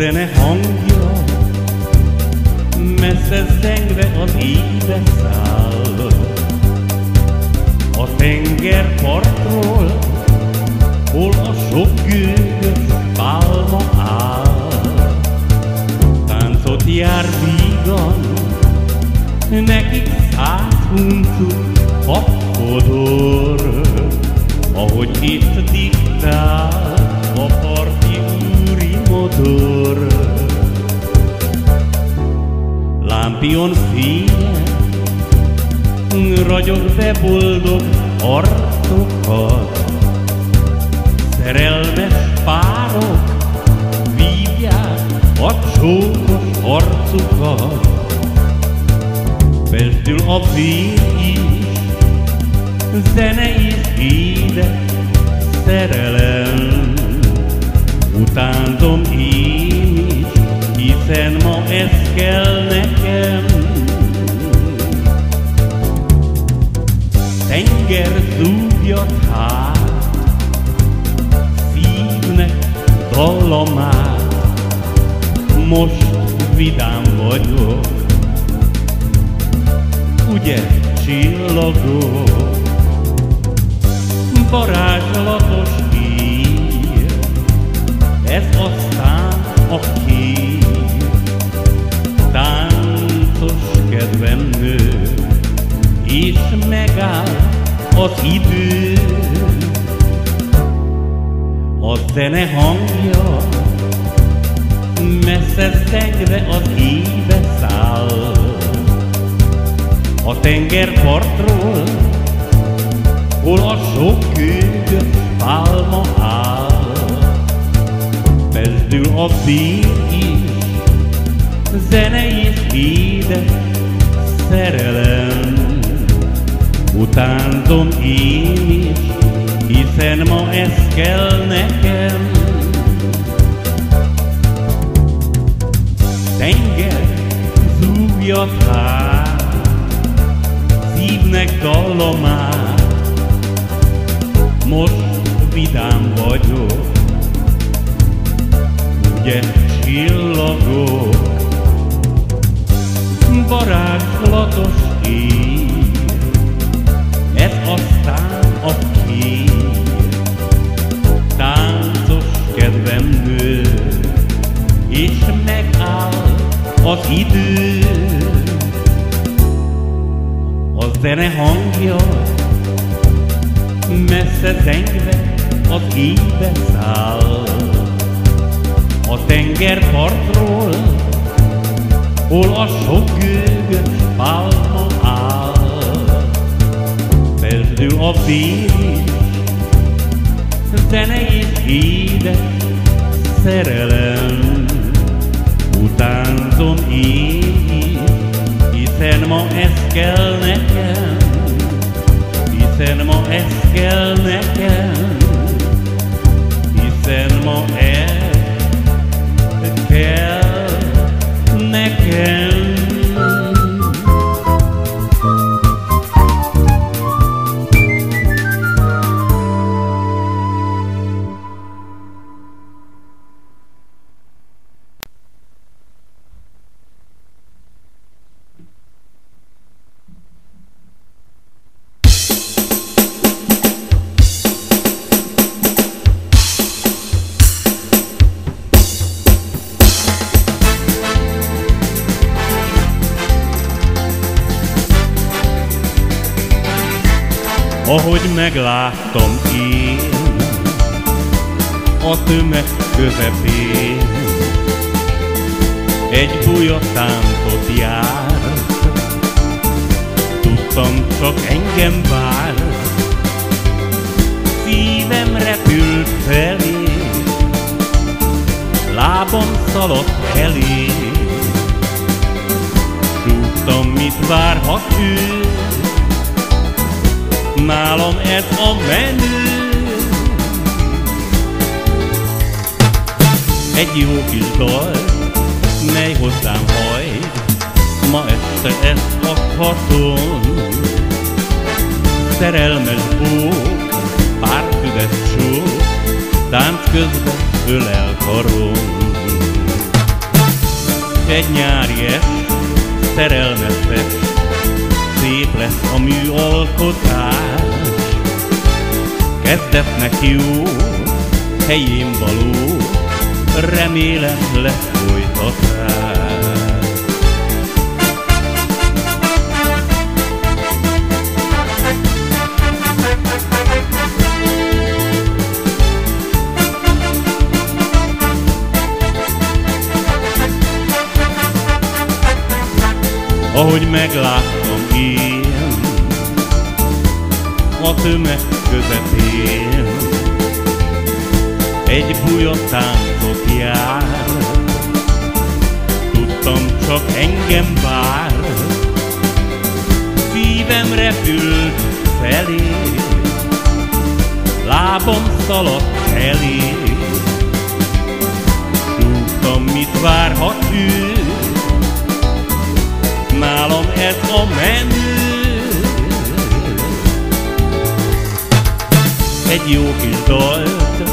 Zene hangja messze zengve az éjbe száll. A tengerpartról, hol a sok gőgös pálma áll. Táncot jár vígan, nekik száz huncut a kodor, ahogy itt diktál motor. Lámpion fénye, ragyog be boldog arcokat, szerelmes párok vívják a csókos arcukat. Festül a vér is, zene is édes szerelem. Utánzom én is, hiszen ma ez kell nekem. Tenger zúgja hát, szívnek dallamát, most vidám vagyok, ugye csillagok, varázslatos ez aztán a kír, táncos kedvem nő, és megáll az idő. A zene hangja messze szegve az éjbe száll, a tengerpartról, hol a sok kőgös pálma. Fezdül a is, zene és édes szerelem. Utánzom én is, hiszen ma ez kell nekem. Tenger zúgja hát, szívnek dallamát, most vidám vagyok, ugye csillagok, varázslatos ér, ez aztán a kér, táncos kedvem nő, és megáll az idő. A zene hangja messze zengve az éjbe száll. A tengerpartról, hol a sok gőgös pálma áll. Feldül a vér zene és édes szerelem. Utánzom én is, hiszen ma ez kell nekem, hiszen ma ez kell nekem, hiszen ma ez kell nekem. Megláttam én a tömeg közepén. Egy bujatáncot járt, tudtam csak engem vár, szívem repült felé, lábam szaladt elé, tudtam mit várhat ő, nálam ez a menő. Egy jó kis dal, mely hozzám hajt, ma este ezt akhatom. Szerelmes bók, pár füves csók, tánc közben ölel karom. Egy nyári est, szerelmes fest, szép lesz a műalkotás. Kezdetnek jó, helyén való, remélem lesz folytatás. Ahogy megláttam a tömeg közepén. Egy bujatáncot jár, tudtam csak engem vár, szívem repült felé, lábam szaladt elé, tudtam mit várhat ő, nálam ez a menő. Egy jó kis dalt,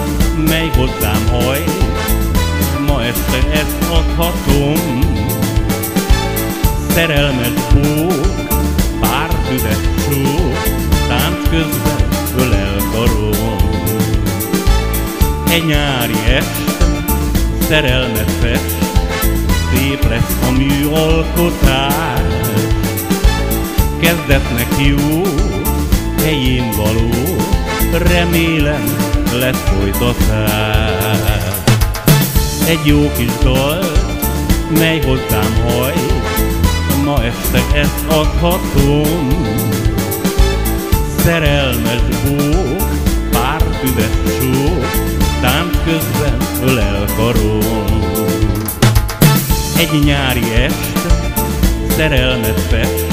mely hozzám hajt, ma este ezt adhatom. Szerelmes bók, pár tüzes csók, tánc közben ölel karom. Egy nyári est, szerelmes fest, szép lesz a műalkotás. Kezdetnek jó, helyén való, remélem lesz folytatás. Egy jó kis dal, mely hozzám hajt, ma este ezt adhatom. Szerelmes bók, pár tüzes csók, tánc közben ölel. Egy nyári est, szerelmet fest,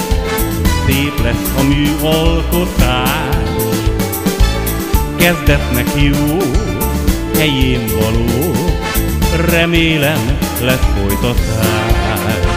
szép lesz a műalkotás. Kezdetnek jó, helyén való, remélem lesz folytatás.